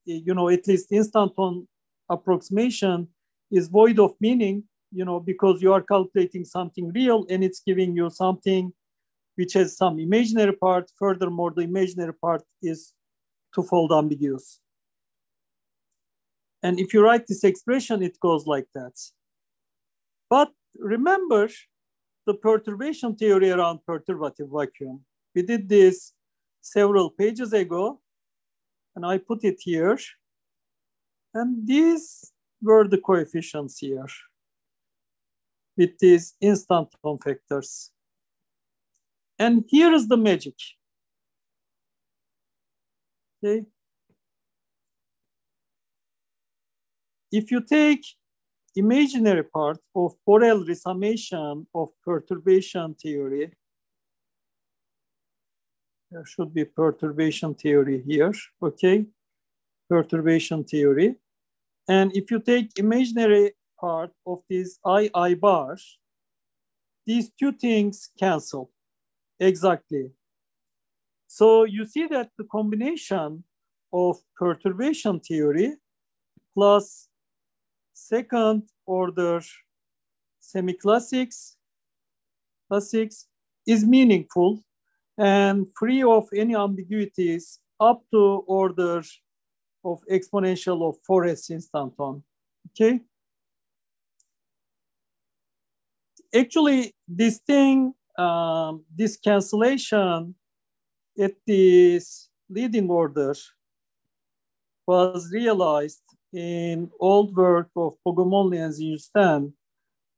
eh, you know, at least instanton approximation is void of meaning, you know, because you are calculating something real and it's giving you something which has some imaginary part. Furthermore, the imaginary part is twofold ambiguous. And if you write this expression, it goes like that. But remember, the perturbation theory around perturbative vacuum. We did this several pages ago, and I put it here. And these were the coefficients here with these instanton factors. And here is the magic. Okay. If you take imaginary part of Borel resummation of perturbation theory. There should be perturbation theory here, okay? Perturbation theory. And if you take imaginary part of this I, I bar, these two things cancel exactly. So you see that the combination of perturbation theory plus second order semi-classics classics is meaningful and free of any ambiguities up to order of exponential of 4s instanton. Okay. Actually, this thing, um, this cancellation at this leading order was realized in old work of Bogomolny and Zinn-Justin.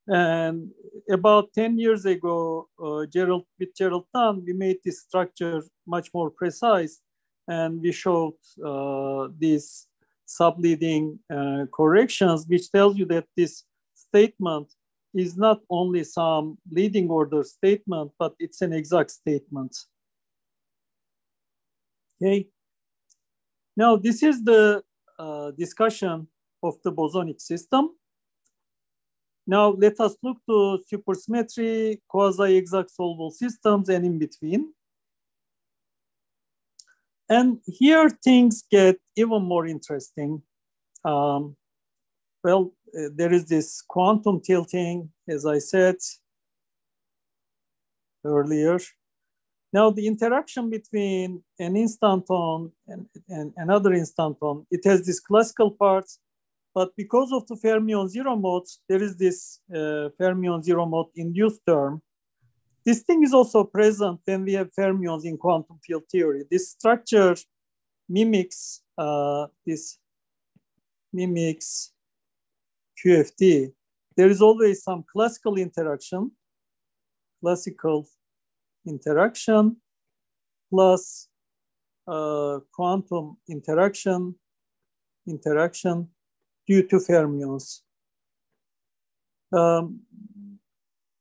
And about 10 years ago, uh, Gerald, with Gerald Dunne, we made this structure much more precise and we showed uh, these subleading uh, corrections, which tells you that this statement is not only some leading order statement, but it's an exact statement. Okay. Now, this is the uh, discussion of the bosonic system. Now, let us look to supersymmetry, quasi-exact solvable systems, and in between. And here things get even more interesting. Um, well, uh, there is this quantum tilting, as I said earlier. Now the interaction between an instanton and, and another instanton, it has this classical parts, but because of the fermion zero modes, there is this uh, fermion zero mode induced term this thing is also present when we have fermions in quantum field theory. This structure mimics uh, this mimics QFT. There is always some classical interaction, classical interaction plus uh, quantum interaction, interaction due to fermions. Um,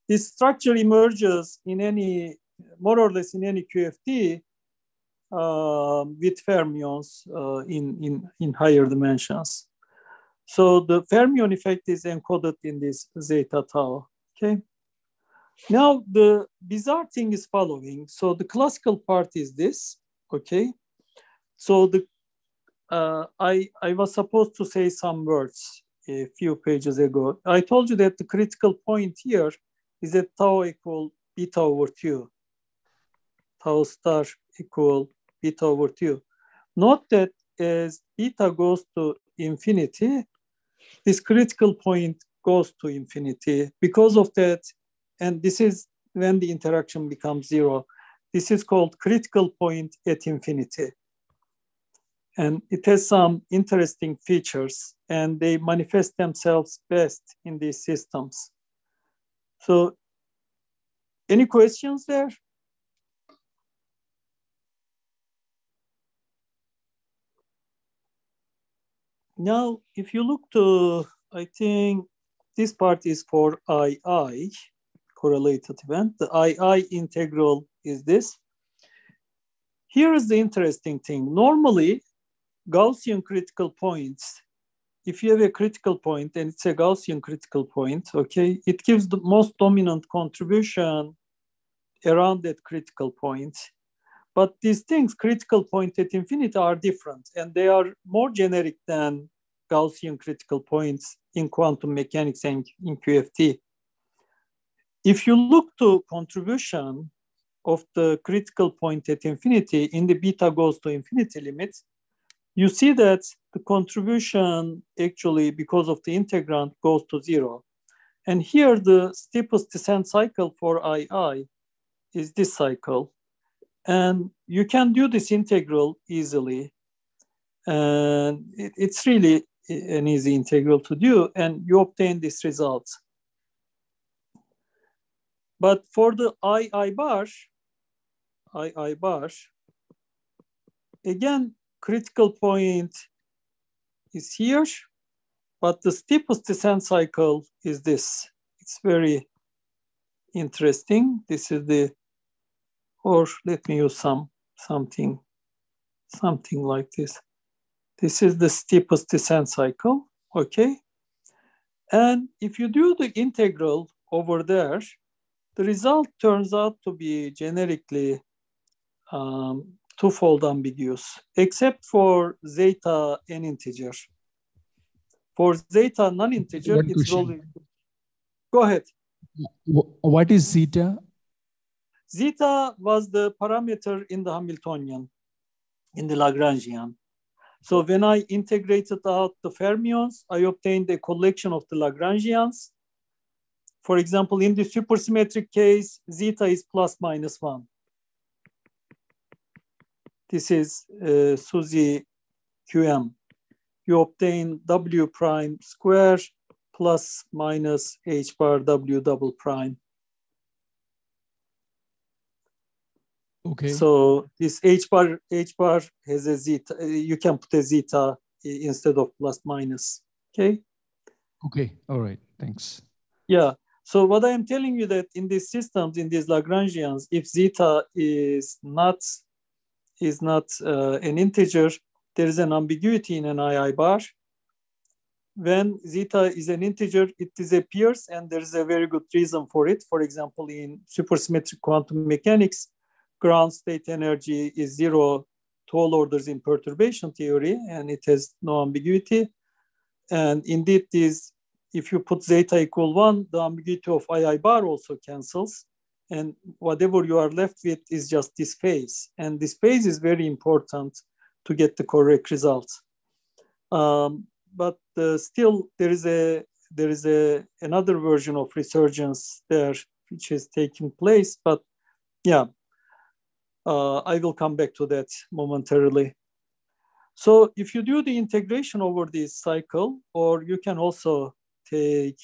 this structure emerges in any, more or less in any QFT uh, with fermions uh, in, in, in higher dimensions. So the fermion effect is encoded in this zeta tau, okay? Now the bizarre thing is following. So the classical part is this, okay? So the uh, I, I was supposed to say some words a few pages ago. I told you that the critical point here is that tau equal beta over 2. Tau star equal beta over 2. Note that as beta goes to infinity, this critical point goes to infinity. Because of that, and this is when the interaction becomes zero, this is called critical point at infinity. And it has some interesting features and they manifest themselves best in these systems. So any questions there? Now, if you look to, I think this part is for II, correlated event. The II integral is this. Here is the interesting thing. Normally, Gaussian critical points if you have a critical point and it's a Gaussian critical point, okay, it gives the most dominant contribution around that critical point. But these things, critical point at infinity, are different and they are more generic than Gaussian critical points in quantum mechanics and in QFT. If you look to contribution of the critical point at infinity in the beta goes to infinity limits, you see that the contribution actually, because of the integrand, goes to zero. And here the steepest descent cycle for II is this cycle. And you can do this integral easily. And it, it's really an easy integral to do, and you obtain this result. But for the II bar, II bar, again, critical point is here, but the steepest descent cycle is this. It's very interesting. This is the, or let me use some something, something like this. This is the steepest descent cycle, okay? And if you do the integral over there, the result turns out to be generically um, twofold ambiguous, except for zeta n integer. For zeta non-integer, it's only. Go ahead. What is zeta? Zeta was the parameter in the Hamiltonian, in the Lagrangian. So when I integrated out the fermions, I obtained a collection of the Lagrangians. For example, in the supersymmetric case, zeta is plus minus one. This is uh, SUSY QM. You obtain W prime square plus minus H bar W double prime. Okay. So this h bar h bar has a zeta. uh, You can put a zeta instead of plus minus. Okay. okay. All right. Thanks. Yeah. So what I am telling you that in these systems, in these Lagrangians, if zeta is not is not uh, an integer, there is an ambiguity in an II bar. When zeta is an integer, it disappears, and there is a very good reason for it. For example, in supersymmetric quantum mechanics, ground state energy is zero to all orders in perturbation theory, and it has no ambiguity. And indeed, this if you put zeta equal one, the ambiguity of II bar also cancels. And whatever you are left with is just this phase. And this phase is very important to get the correct result. Um, but uh, still, there is a there is a another version of resurgence there which is taking place. But yeah, uh, I will come back to that momentarily. So if you do the integration over this cycle, or you can also take,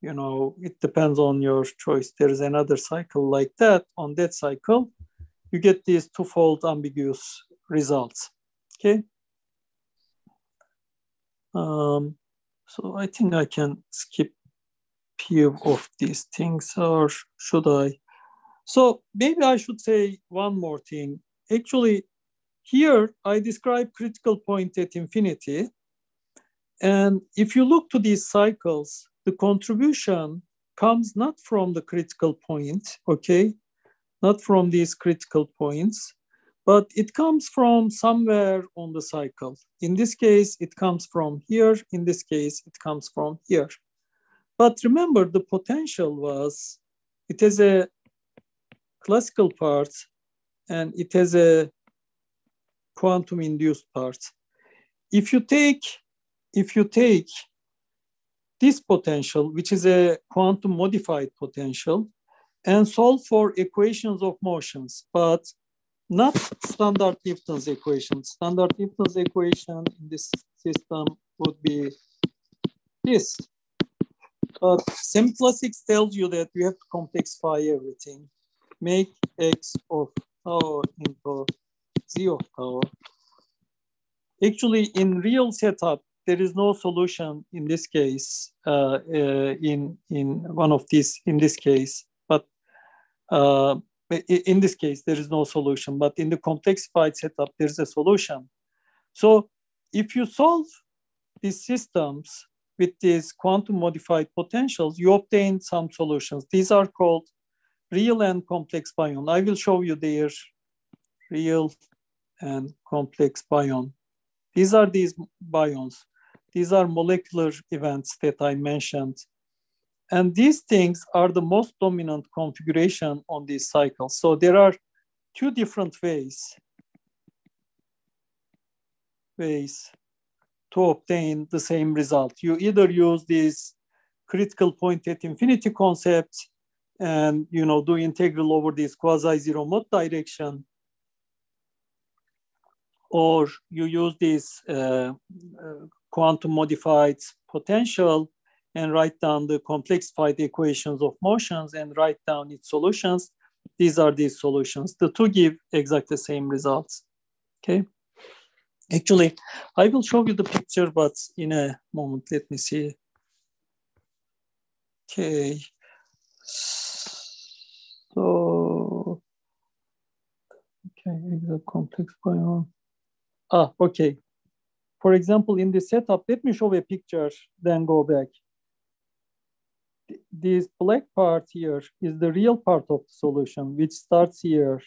you know, it depends on your choice. There is another cycle like that. On that cycle, you get these twofold ambiguous results. Okay. Um, so I think I can skip few of these things, or should I? So maybe I should say one more thing. Actually, here I describe critical point at infinity. And if you look to these cycles, the contribution comes not from the critical point, okay? Not from these critical points, but it comes from somewhere on the cycle. In this case, it comes from here. In this case, it comes from here. But remember, the potential was, it has a classical part and it has a quantum induced part. If you take, if you take this potential, which is a quantum modified potential, and solve for equations of motions, but not standard Newton's equation. Standard Newton's equation in this system would be this. But semiclassics tells you that you have to complexify everything. Make x of tau into z of tau. Actually, in real setup, there is no solution in this case, uh, uh, in, in one of these, in this case, but uh, in this case, there is no solution, but in the complexified setup, there's a solution. So if you solve these systems with these quantum modified potentials, you obtain some solutions. These are called real and complex bion. I will show you their real and complex bion. These are these bions. These are molecular events that I mentioned. And these things are the most dominant configuration on these cycles. So there are two different ways, ways to obtain the same result. You either use this critical point at infinity concept and you know do integral over this quasi-zero mode direction, or you use this uh, uh, quantum modified potential and write down the complexified equations of motions and write down its solutions. These are these solutions. The two give exactly the same results. Okay. Actually, I will show you the picture, but in a moment, let me see. Okay. So, okay, exact complex bion. Ah, okay. For example, in the setup, let me show a picture, then go back. This black part here is the real part of the solution, which starts here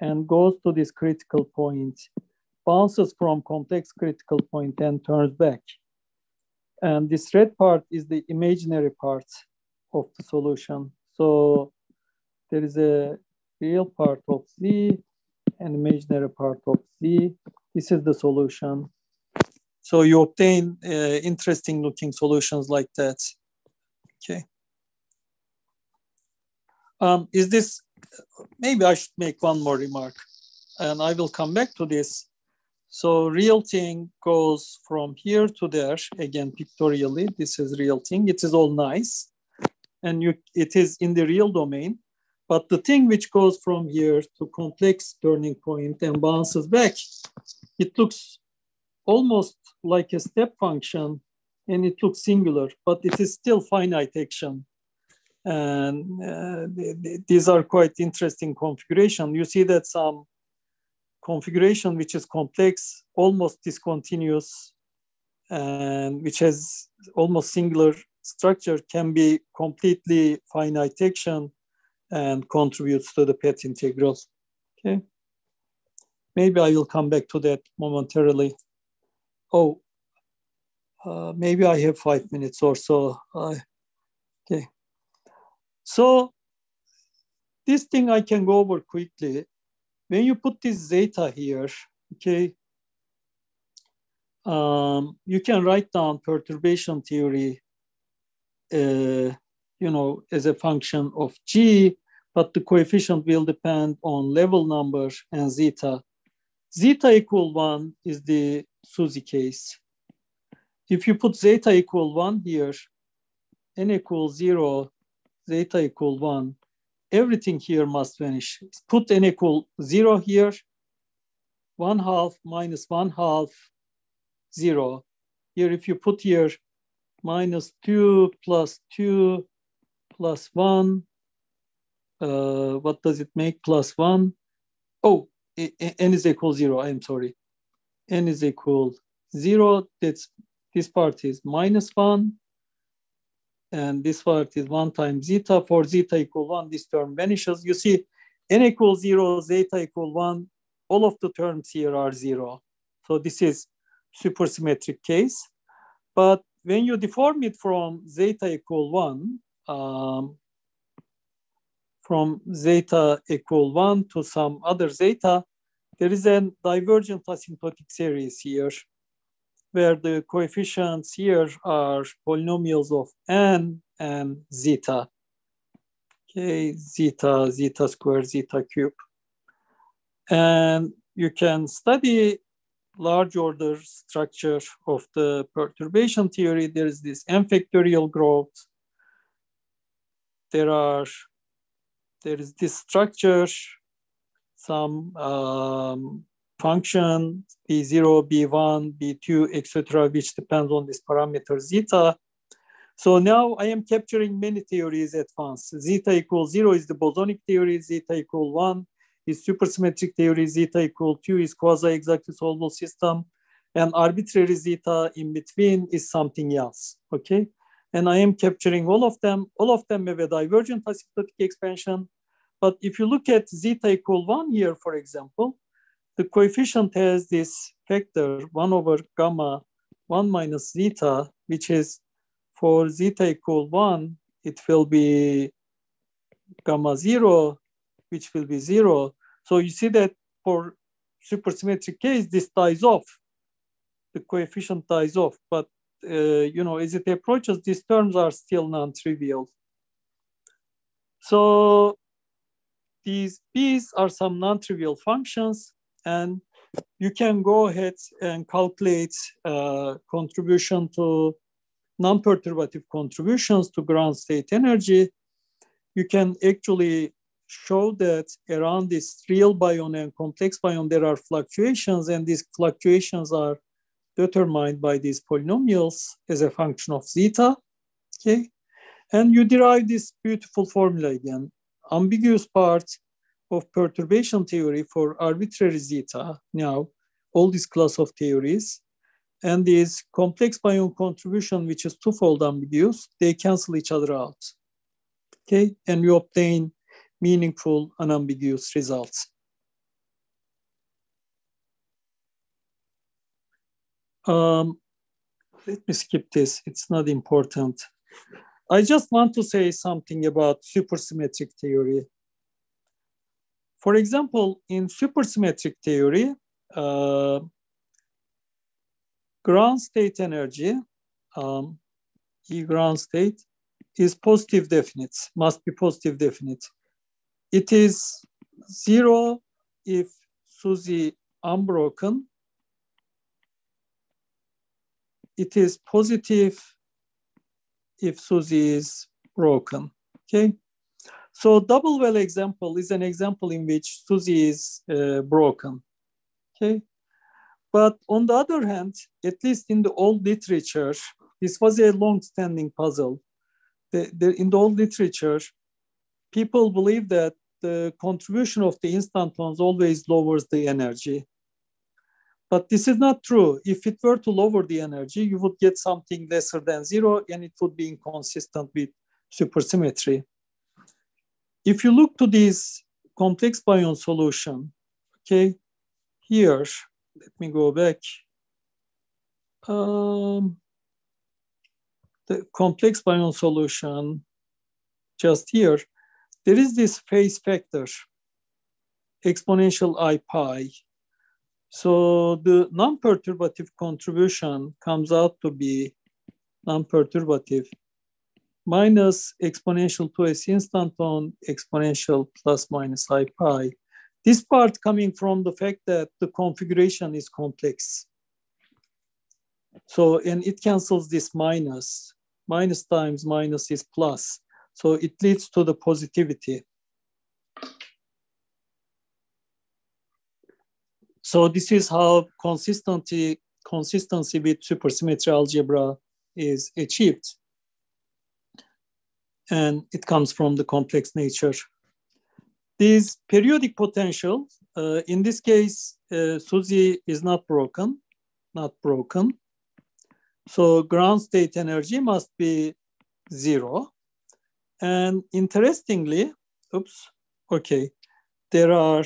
and goes to this critical point, bounces from context critical point and turns back. And this red part is the imaginary part of the solution. So there is a real part of Z and imaginary part of Z. This is the solution. So you obtain uh, interesting looking solutions like that. Okay. Um, is this, maybe I should make one more remark and I will come back to this. So real thing goes from here to there, again, pictorially, this is real thing. It is all nice and you, it is in the real domain. But the thing which goes from here to complex turning point and bounces back, it looks almost like a step function and it looks singular, but it is still finite action. And uh, these are quite interesting configuration. You see that some configuration which is complex, almost discontinuous, and which has almost singular structure can be completely finite action and contributes to the path integral. Okay. Maybe I will come back to that momentarily. Oh, uh, maybe I have five minutes or so. Uh, okay. So this thing I can go over quickly. When you put this zeta here, okay, um, you can write down perturbation theory, uh, you know, as a function of g, but the coefficient will depend on level number and zeta. Zeta equal one is the SUSY case. If you put zeta equal one here, n equals zero, zeta equal one, everything here must vanish. Put n equal zero here, one half minus one half, zero. Here, if you put here minus two plus two plus one, uh, what does it make plus one? Oh, n is equal zero, I'm sorry. n is equal zero, that's this part is minus one, and this part is one times zeta. For zeta equal one, this term vanishes. You see, n equals zero, zeta equal one, all of the terms here are zero. So this is supersymmetric case. But when you deform it from zeta equal one, um, from zeta equal one to some other zeta, there is a divergent asymptotic series here where the coefficients here are polynomials of n and zeta. Okay, zeta, zeta square, zeta cube. And you can study large order structure of the perturbation theory. There is this n factorial growth. There are, there is this structure, some um, function b0, b1, b2, etc., which depends on this parameter zeta. So now I am capturing many theories at once. Zeta equals zero is the bosonic theory, zeta equal one is supersymmetric theory, zeta equal two is quasi-exactly solvable system, and arbitrary zeta in between is something else, okay? And I am capturing all of them. All of them have a divergent asymptotic expansion. But if you look at zeta equal one here, for example, the coefficient has this factor 1 over gamma 1 minus zeta, which is for zeta equal 1, it will be gamma 0, which will be 0. So you see that for supersymmetric case, this dies off. The coefficient dies off. But, uh, you know, as it approaches, these terms are still non-trivial. So these B's are some non-trivial functions and you can go ahead and calculate uh, contribution to non-perturbative contributions to ground state energy. You can actually show that around this real bion and complex bion, there are fluctuations and these fluctuations are determined by these polynomials as a function of zeta, okay? And you derive this beautiful formula again ambiguous part of perturbation theory for arbitrary zeta now, all this class of theories, and this complex bion contribution, which is twofold ambiguous, they cancel each other out. Okay, and you obtain meaningful unambiguous results. Um, let me skip this, it's not important. I just want to say something about supersymmetric theory. For example, in supersymmetric theory, uh, ground state energy, um, E ground state, is positive definite, must be positive definite. It is zero if SUSY unbroken. It is positive if SUSY is broken, okay? So double well example is an example in which SUSY is uh, broken, okay? But on the other hand, at least in the old literature, this was a long-standing puzzle. The, the, in the old literature, people believe that the contribution of the instantons always lowers the energy. But this is not true. If it were to lower the energy, you would get something lesser than zero and it would be inconsistent with supersymmetry. If you look to this complex bion solution, okay, here, let me go back. Um, the complex bion solution just here, there is this phase factor, exponential i pi. So the non-perturbative contribution comes out to be non-perturbative minus exponential to 2s instanton exponential plus minus i pi. This part coming from the fact that the configuration is complex. So, and it cancels this minus. Minus times minus is plus. So it leads to the positivity. So this is how consistency, consistency with supersymmetry algebra is achieved. And it comes from the complex nature. These periodic potential, uh, in this case, uh, SUSY is not broken, not broken. So ground state energy must be zero. And interestingly, oops, okay, there are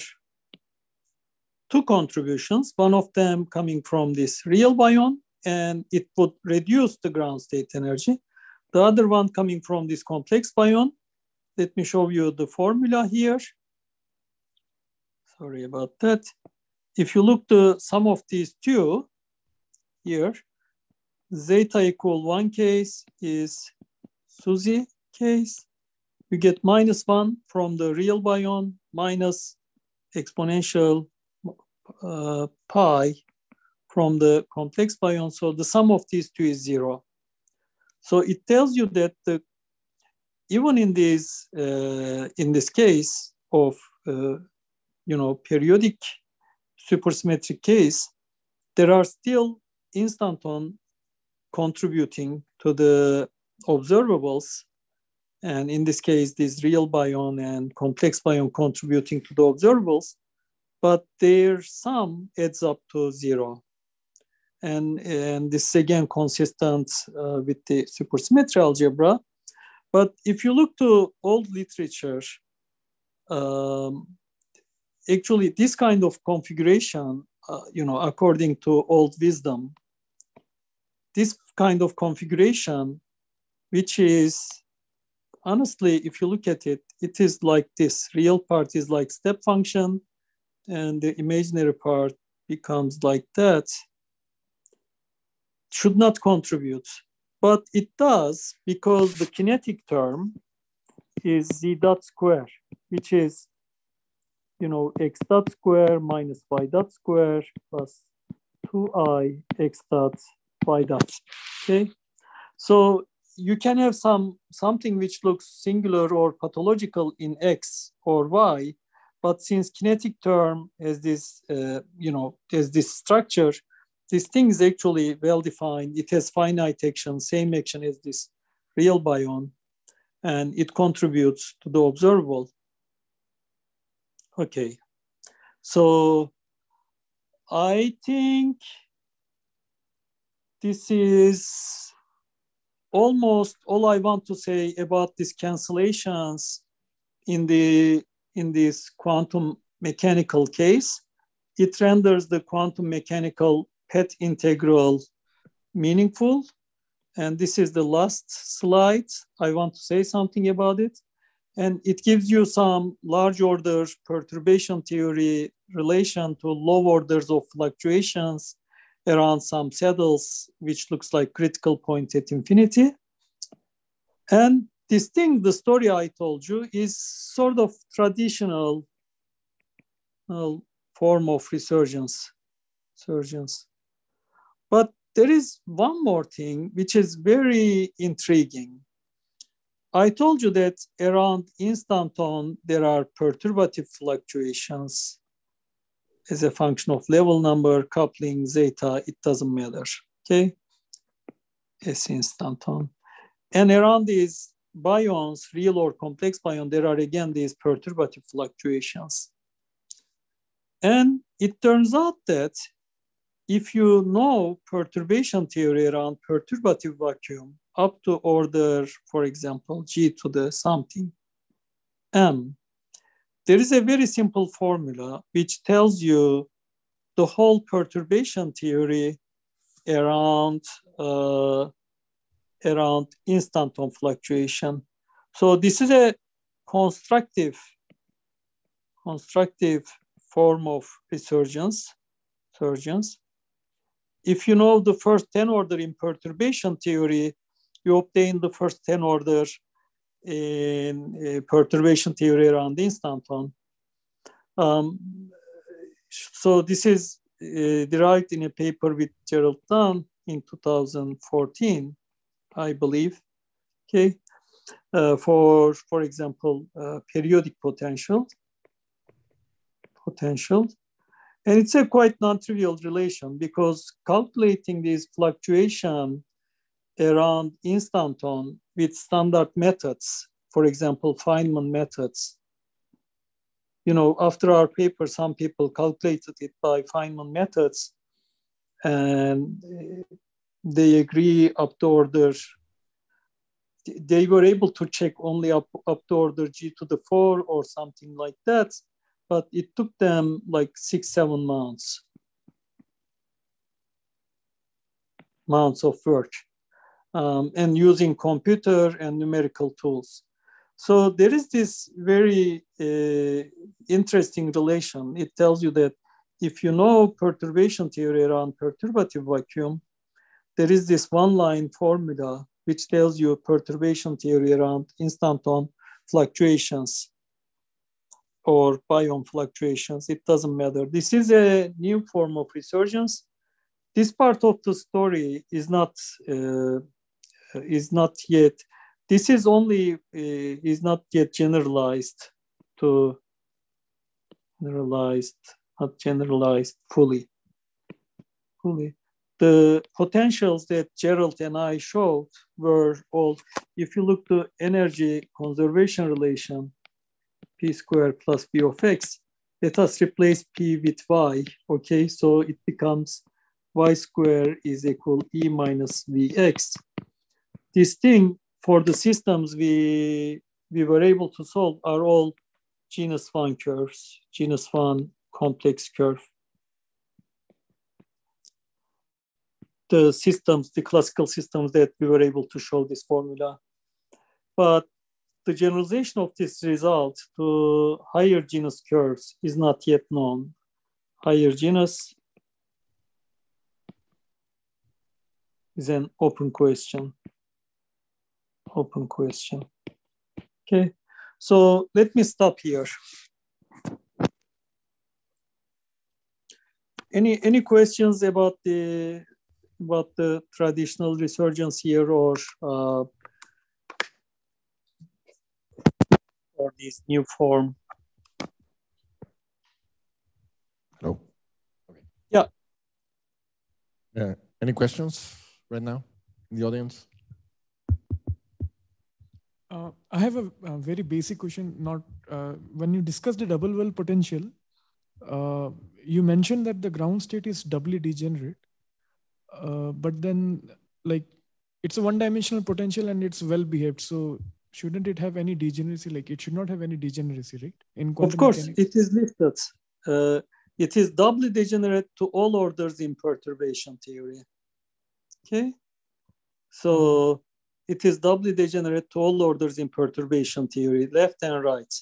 two contributions, one of them coming from this real bion, and it would reduce the ground state energy. The other one coming from this complex bion. Let me show you the formula here. Sorry about that. If you look to some of these two here, zeta equal one case is SUSY case. You get minus one from the real bion minus exponential uh, pi from the complex bion. So the sum of these two is zero. So it tells you that the, even in this uh, in this case of uh, you know periodic supersymmetric case, there are still instanton contributing to the observables. And in this case, this real bion and complex bion contributing to the observables, but their sum adds up to zero. And, and this is again consistent uh, with the supersymmetry algebra. But if you look to old literature, um, actually this kind of configuration, uh, you know, according to old wisdom, this kind of configuration, which is honestly, if you look at it, it is like this. Real part is like step function, and the imaginary part becomes like that. Should not contribute, but it does because the kinetic term is z dot square, which is, you know, x dot square minus y dot square plus 2i x dot y dot Okay, so you can have some something which looks singular or pathological in x or y, but since kinetic term has this, uh, you know, has this structure, this thing is actually well defined. It has finite action, same action as this real bion, and it contributes to the observable. Okay, so I think this is almost all I want to say about these cancellations in the in this quantum mechanical case. It renders the quantum mechanical path integral meaningful. And this is the last slide. I want to say something about it. And it gives you some large order perturbation theory relation to low orders of fluctuations around some saddles, which looks like critical point at infinity. And this thing, the story I told you, is sort of traditional uh, form of resurgence. Resurgence. But there is one more thing which is very intriguing. I told you that around instanton there are perturbative fluctuations as a function of level number, coupling, zeta, it doesn't matter, okay? S instanton. And around these bions, real or complex bion, there are again these perturbative fluctuations. And it turns out that if you know perturbation theory around perturbative vacuum up to order, for example, g to the something, m, there is a very simple formula which tells you the whole perturbation theory around uh, around instanton fluctuation. So this is a constructive constructive form of resurgence. Resurgence. If you know the first 10 order in perturbation theory, you obtain the first 10 order in perturbation theory around instanton. Um, so this is uh, derived in a paper with Gerald Dunne in 2014, I believe. Okay, uh, for for example, uh, periodic potential, potential, and it's a quite non-trivial relation because calculating this fluctuation around instanton with standard methods, for example, Feynman methods. You know, after our paper, some people calculated it by Feynman methods and they agree up to order. They were able to check only up, up to order G to the four or something like that, but it took them like six, seven months. Months of work um, and using computer and numerical tools. So there is this very uh, interesting relation. It tells you that if you know perturbation theory around perturbative vacuum, there is this one line formula which tells you perturbation theory around instanton fluctuations or bion fluctuations. It doesn't matter. This is a new form of resurgence. This part of the story is not uh, is not yet, this is only, uh, is not yet generalized to, generalized, not generalized fully, fully. The potentials that Gerald and I showed were all, if you look to energy conservation relation, P squared plus V of X, let us replace P with Y, okay? So it becomes Y squared is equal E minus Vx this thing for the systems we we were able to solve are all genus one curves, genus one complex curve. The systems, the classical systems that we were able to show this formula. But the generalization of this result to higher genus curves is not yet known. Higher genus is an open question open question. Okay, so let me stop here. Any any questions about the about the traditional resurgence here or uh, or this new form? Hello. Okay. Yeah. Uh, any questions right now in the audience? Uh, I have a, a, very basic question. Not uh, when you discuss the double well potential, uh, you mentioned that the ground state is doubly degenerate, uh, but then like it's a one-dimensional potential and it's well behaved. So shouldn't it have any degeneracy? Like it should not have any degeneracy, right? In of course, mechanics? it is lifted Uh, it is doubly degenerate to all orders in perturbation theory. Okay, so it is doubly degenerate to all orders in perturbation theory, left and right.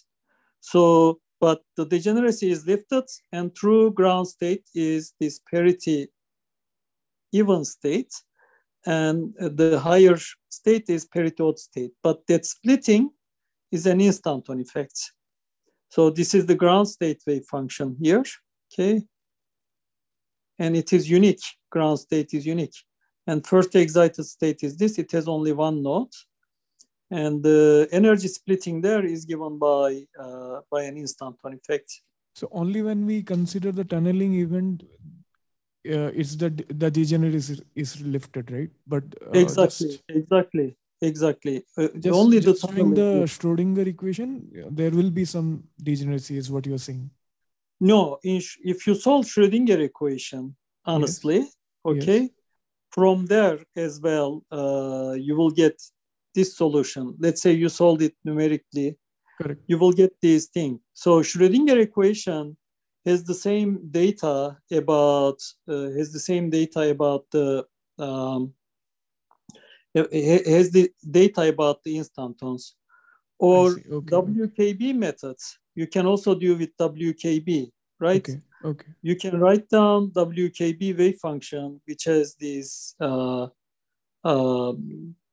So, but the degeneracy is lifted and true ground state is this parity even state and the higher state is parity odd state. But that splitting is an instanton effect. So this is the ground state wave function here, okay? And it is unique, ground state is unique. And first excited state is this, it has only one node. And the energy splitting there is given by, uh, by an instanton effect. So only when we consider the tunneling event, uh, it's the the degenerate is, is lifted, right? But uh, exactly, just, exactly, exactly. Uh, just, only just the the Schrodinger equation, there will be some degeneracy, is what you're saying. No, if you solve Schrodinger equation, honestly, yes. okay, yes. from there as well, uh, you will get this solution. Let's say you solved it numerically, Correct. you will get this thing. So Schrodinger equation has the same data about uh, has the same data about the um, has the data about the instantons or okay. WKB methods. You can also do with WKB, right? Okay. Okay. You can write down WKB wave function, which has this uh, uh,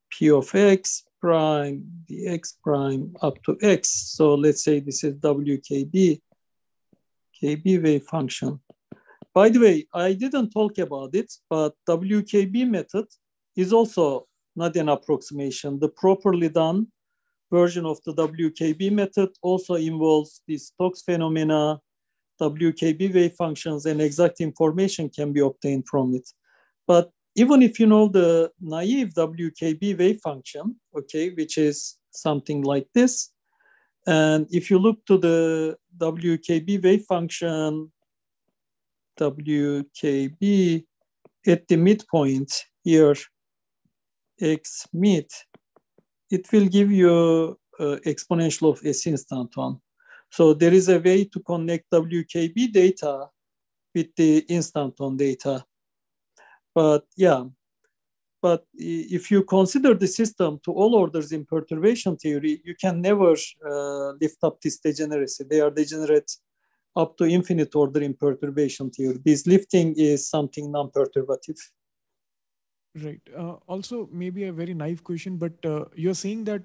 P of x prime, dx prime up to x. So let's say this is WKB KB wave function. By the way, I didn't talk about it, but WKB method is also not an approximation. The properly done version of the WKB method also involves the Stokes phenomena, WKB wave functions, and exact information can be obtained from it. But even if you know the naive WKB wave function, okay, which is something like this, and if you look to the WKB wave function, WKB at the midpoint here, X mid, it will give you uh, exponential of S instanton. So there is a way to connect WKB data with the instanton data. But yeah, but if you consider the system to all orders in perturbation theory, you can never uh, lift up this degeneracy. They are degenerate up to infinite order in perturbation theory. This lifting is something non-perturbative. Right. Uh, also, maybe a very naive question, but uh, you're saying that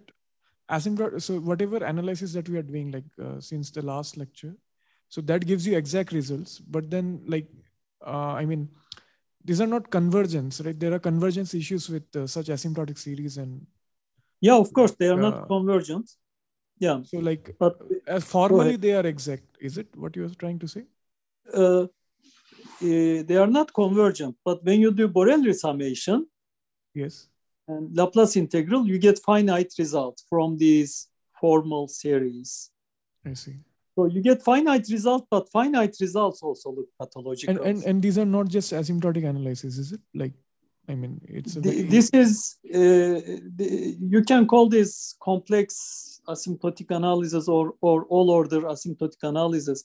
asymptotic, so whatever analysis that we are doing, like uh, since the last lecture, so that gives you exact results. But then, like, uh, I mean, these are not convergence, right? There are convergence issues with uh, such asymptotic series and. Yeah, of course, they are uh, not convergent. Yeah. So, like, but uh, formally they are exact. Is it what you are trying to say? Uh, eh, they are not convergent, but when you do Borel resummation, yes, and Laplace integral, you get finite results from these formal series. I see. So you get finite results, but finite results also look pathological. And, and, and these are not just asymptotic analysis, is it? Like, I mean, it's very... this is uh, the, you can call this complex asymptotic analysis or or all order asymptotic analysis.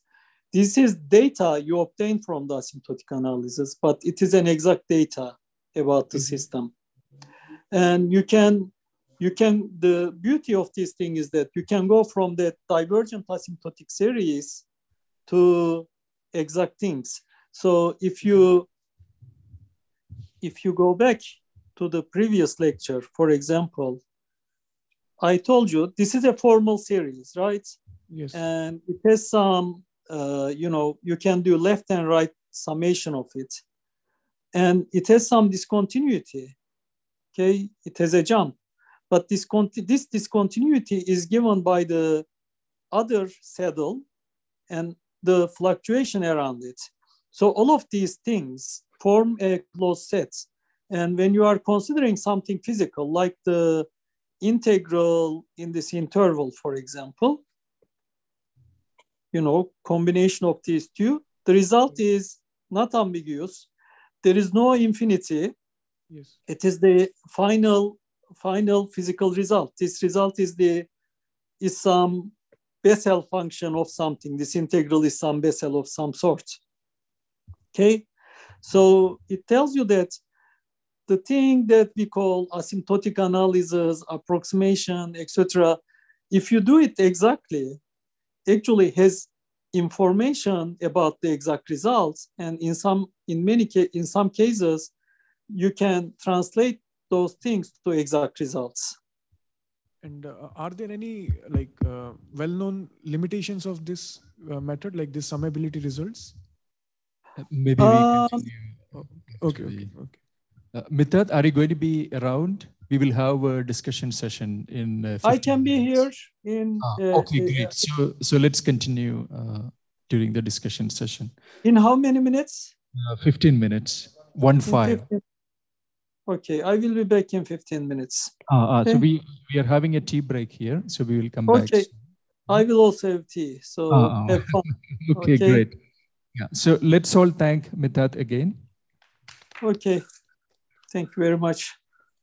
This is data you obtain from the asymptotic analysis, but it is an exact data about the mm-hmm. system, and you can you can, the beauty of this thing is that you can go from the divergent asymptotic series to exact things. So if you, if you go back to the previous lecture, for example, I told you this is a formal series, right? Yes. And it has some, uh, you know, you can do left and right summation of it. And it has some discontinuity. Okay, it has a jump. But this, this discontinuity is given by the other saddle and the fluctuation around it. So all of these things form a closed set. And when you are considering something physical, like the integral in this interval, for example, you know, combination of these two, the result is not ambiguous. There is no infinity. Yes. It is the final final physical result. This result is the is some Bessel function of something. This integral is some Bessel of some sort. Okay, so it tells you that the thing that we call asymptotic analysis, approximation, etc., if you do it exactly, actually has information about the exact results, and in some, in many, in some cases, you can translate those things to exact results. And uh, are there any like uh, well-known limitations of this uh, method, like this summability results? Uh, maybe we Um, continue. Okay, okay, okay. Uh, Mithat, are you going to be around? We will have a discussion session in. Uh, I 15 can be minutes. here in Ah, uh, okay, uh, great. So, so let's continue uh, during the discussion session. in how many minutes? Uh, 15 minutes, one In five. 15 Okay, I will be back in 15 minutes. Ah, ah, So we, we are having a tea break here. So we will come Okay. back. I will also have tea, so ah. have fun. okay, Okay. great. Yeah. So let's all thank Mithat again. Okay, thank you very much.